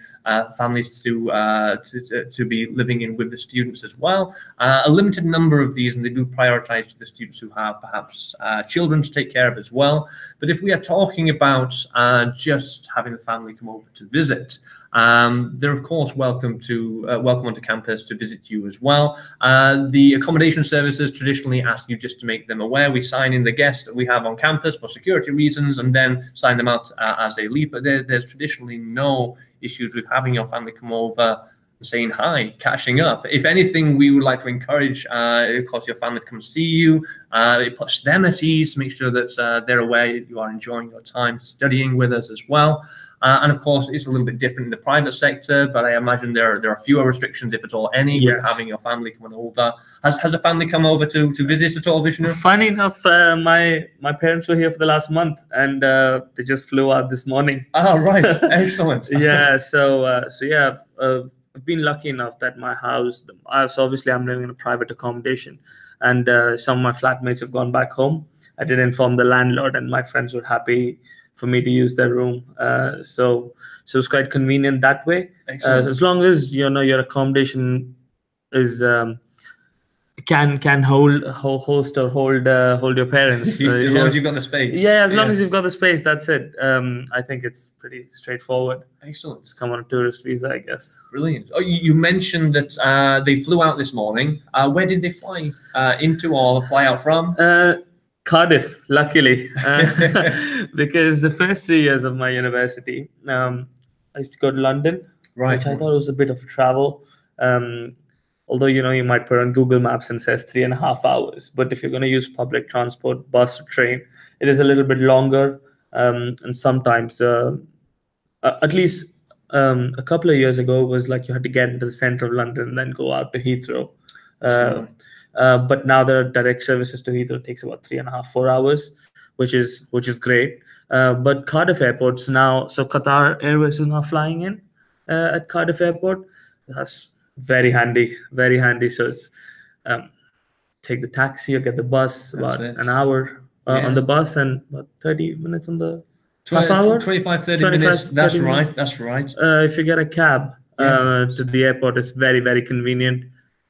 families to, uh, to, to to be living in with the students as well. Uh, a limited number of these, and they do prioritize to the students who have perhaps uh, children to take care of as well. But if we are talking about uh, just having the family come over to visit, um, they're of course welcome to uh, welcome onto campus to visit you as well. Uh, the accommodation services traditionally ask you just to make them aware. We sign in the guests that we have on campus for security reasons, and then sign them out uh, as they leave. But there, there's traditionally no issues with having your family come over and saying hi, catching up. If anything, we would like to encourage, uh, of course, your family to come see you. Uh, it puts them at ease, make sure that uh, they're aware you are enjoying your time studying with us as well. Uh, and of course, it's a little bit different in the private sector, but I imagine there there are fewer restrictions, if at all any, with Yes. having your family coming over. Has has a family come over to to visit at all, Vishnu? Funny enough, uh, my my parents were here for the last month, and uh, they just flew out this morning. Ah, right, excellent. yeah so uh, so yeah I've, uh, I've been lucky enough that my house uh, so obviously i'm living in a private accommodation and uh, some of my flatmates have gone back home i did inform the landlord and my friends were happy for me to use their room uh, so so it's quite convenient that way uh, as long as you know your accommodation is um, can can hold ho- host or hold uh, hold your parents uh, as long as you've got the space. yeah as long as you've got the space that's it um, i think it's pretty straightforward excellent. just come on a tourist visa, I guess. Brilliant. Oh, you mentioned that uh, they flew out this morning. Uh, where did they fly uh, into or fly out from? Cardiff, luckily, uh, because the first three years of my university, um, I used to go to London, which I thought was a bit of a travel. Um, although you know you might put on Google Maps and says three and a half hours, but if you're going to use public transport, bus or train, it is a little bit longer. Um, and sometimes, uh, uh, at least um, a couple of years ago, it was like you had to get into the center of London and then go out to Heathrow. Uh, Sure. Uh, but now there are direct services to Heathrow. Takes about three and a half, four hours, which is which is great. Uh, but Cardiff airports now, so Qatar Airways is now flying in uh, at Cardiff Airport. That's very handy, very handy. So it's um, take the taxi or get the bus about an hour uh, Yeah. on the bus and about 30 minutes on the Tw- half hour? 25, 30 25, minutes. That's 30 right. That's right. uh, if you get a cab Yeah. uh, to the airport, it's very, very convenient.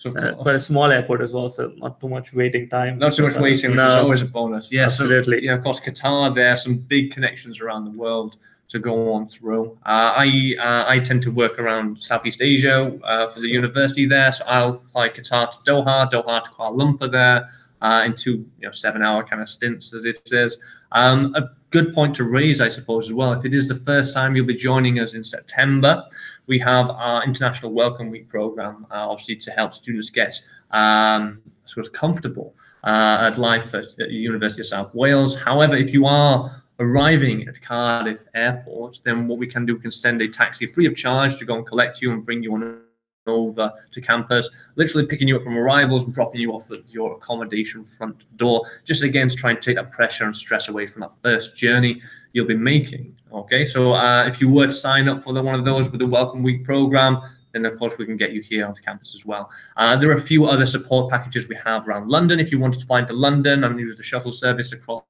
So Uh, quite a small airport as well, so not too much waiting time. Not too much waiting, which is always a bonus. Yeah, Absolutely. So, yeah, of course, Qatar. There are some big connections around the world to go on through. Uh, I uh, I tend to work around Southeast Asia uh, for the university there, so I'll fly Qatar to Doha, Doha to Kuala Lumpur there, uh, in two you know seven hour kind of stints as it is. Um, a good point to raise, I suppose, as well. If it is the first time you'll be joining us in September, we have our International Welcome Week program, uh, obviously to help students get um, sort of comfortable uh, at life at, the University of South Wales. However, if you are arriving at Cardiff Airport, then what we can do, we can send a taxi free of charge to go and collect you and bring you on over to campus, literally picking you up from arrivals and dropping you off at your accommodation front door, just again to try and take that pressure and stress away from that first journey you'll be making. Okay, so uh, if you were to sign up for the, one of those with the Welcome Week program, then of course we can get you here onto campus as well. Uh, there are a few other support packages we have around London if you wanted to fly to London and use the shuttle service across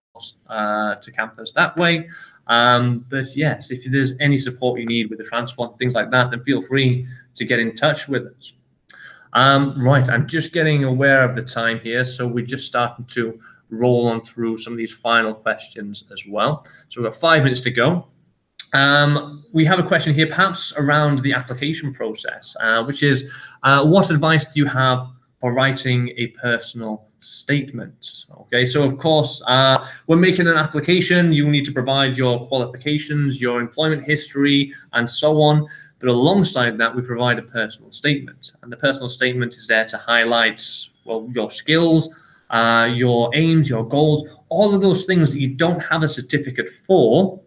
uh, to campus that way. Um, but yes, if there's any support you need with the transport, things like that, then feel free to get in touch with us. Um, right, I'm just getting aware of the time here, so we're just starting to roll on through some of these final questions as well. So we've got five minutes to go. Um, we have a question here, perhaps around the application process, uh, which is, uh, what advice do you have for writing a personal statement? Okay, so of course, uh, when making an application, you need to provide your qualifications, your employment history, and so on. But alongside that, we provide a personal statement, and the personal statement is there to highlight well your skills, uh, your aims, your goals, all of those things that you don't have a certificate for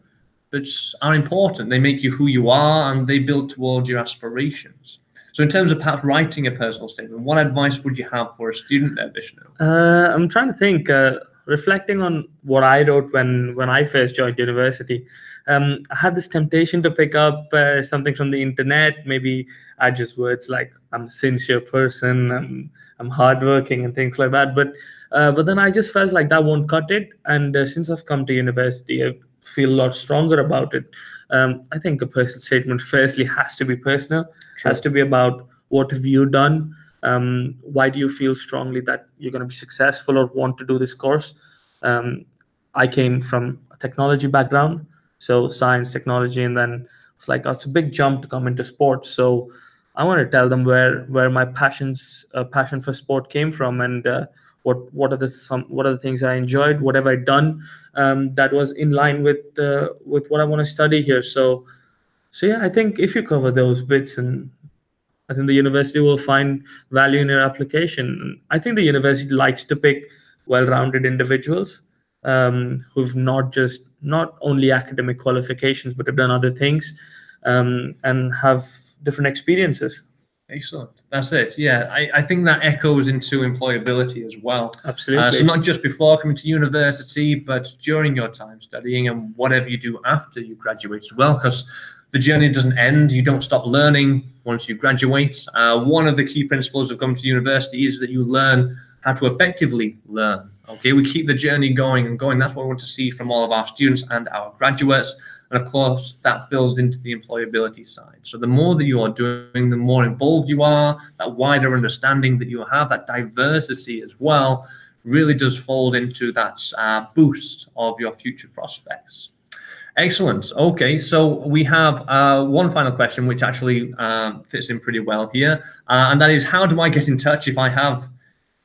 but are important. They make you who you are and they build towards your aspirations. So, in terms of perhaps writing a personal statement, what advice would you have for a student there, Vishnu? Uh, I'm trying to think. Uh, reflecting on what I wrote when when I first joined university, um, I had this temptation to pick up uh, something from the internet. Maybe add just words like "I'm a sincere person," "I'm I'm hardworking," and things like that. But uh, but then I just felt like that won't cut it. And uh, since I've come to university, I've feel a lot stronger about it. Um, I think a personal statement firstly has to be personal, True. has to be about what have you done. Um, why do you feel strongly that you're going to be successful or want to do this course? Um, I came from a technology background, so science, technology, and then it's like it's a big jump to come into sports. So I want to tell them where where my passions, uh, passion for sport came from, and uh, what what are the some what are the things I enjoyed, what have I done um, that was in line with uh, with what I want to study here. So so yeah, I think if you cover those bits and I think the university will find value in your application. I think the university likes to pick well-rounded individuals um, who've not just not only academic qualifications but have done other things um, and have different experiences. Excellent. That's it. Yeah, I, I think that echoes into employability as well. Absolutely. Uh, so not just before coming to university, but during your time studying and whatever you do after you graduate as well, because the journey doesn't end. You don't stop learning once you graduate. Uh, one of the key principles of coming to university is that you learn how to effectively learn. Okay, we keep the journey going and going. That's what we want to see from all of our students and our graduates. And of course, that builds into the employability side. So the more that you are doing, the more involved you are, that wider understanding that you have, that diversity as well, really does fold into that uh, boost of your future prospects. Excellent. Okay, so we have uh, one final question, which actually um, fits in pretty well here, uh, and that is, how do I get in touch if I have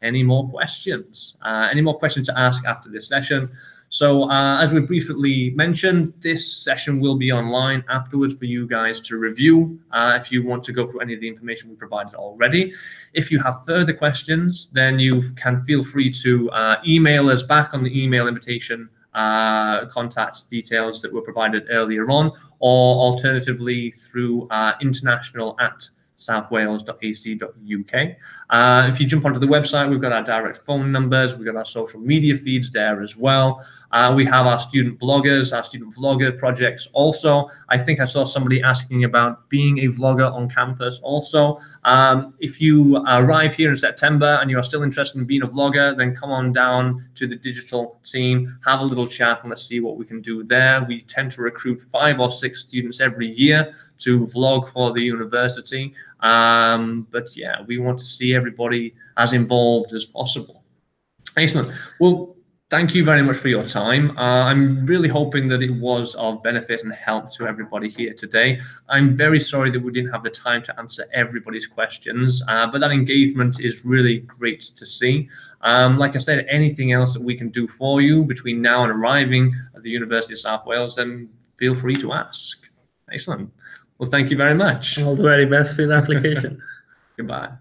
any more questions? Uh, any more questions to ask after this session? So uh, as we briefly mentioned, this session will be online afterwards for you guys to review uh, if you want to go through any of the information we provided already. If you have further questions, then you can feel free to uh, email us back on the email invitation uh, contact details that were provided earlier on, or alternatively through uh, international at southwales.ac.uk. Uh, if you jump onto the website, we've got our direct phone numbers, we've got our social media feeds there as well. Uh, we have our student bloggers, our student vlogger projects also. I think I saw somebody asking about being a vlogger on campus also. Um, if you arrive here in September and you are still interested in being a vlogger, then come on down to the digital team, have a little chat, and let's see what we can do there. We tend to recruit five or six students every year to vlog for the university. Um, but yeah, we want to see everybody as involved as possible. Excellent. Well, thank you very much for your time. Uh, I'm really hoping that it was of benefit and help to everybody here today. I'm very sorry that we didn't have the time to answer everybody's questions, uh, but that engagement is really great to see. Um, like I said, anything else that we can do for you between now and arriving at the University of South Wales, then feel free to ask. Excellent. Well, thank you very much. All the very best for your application. Goodbye.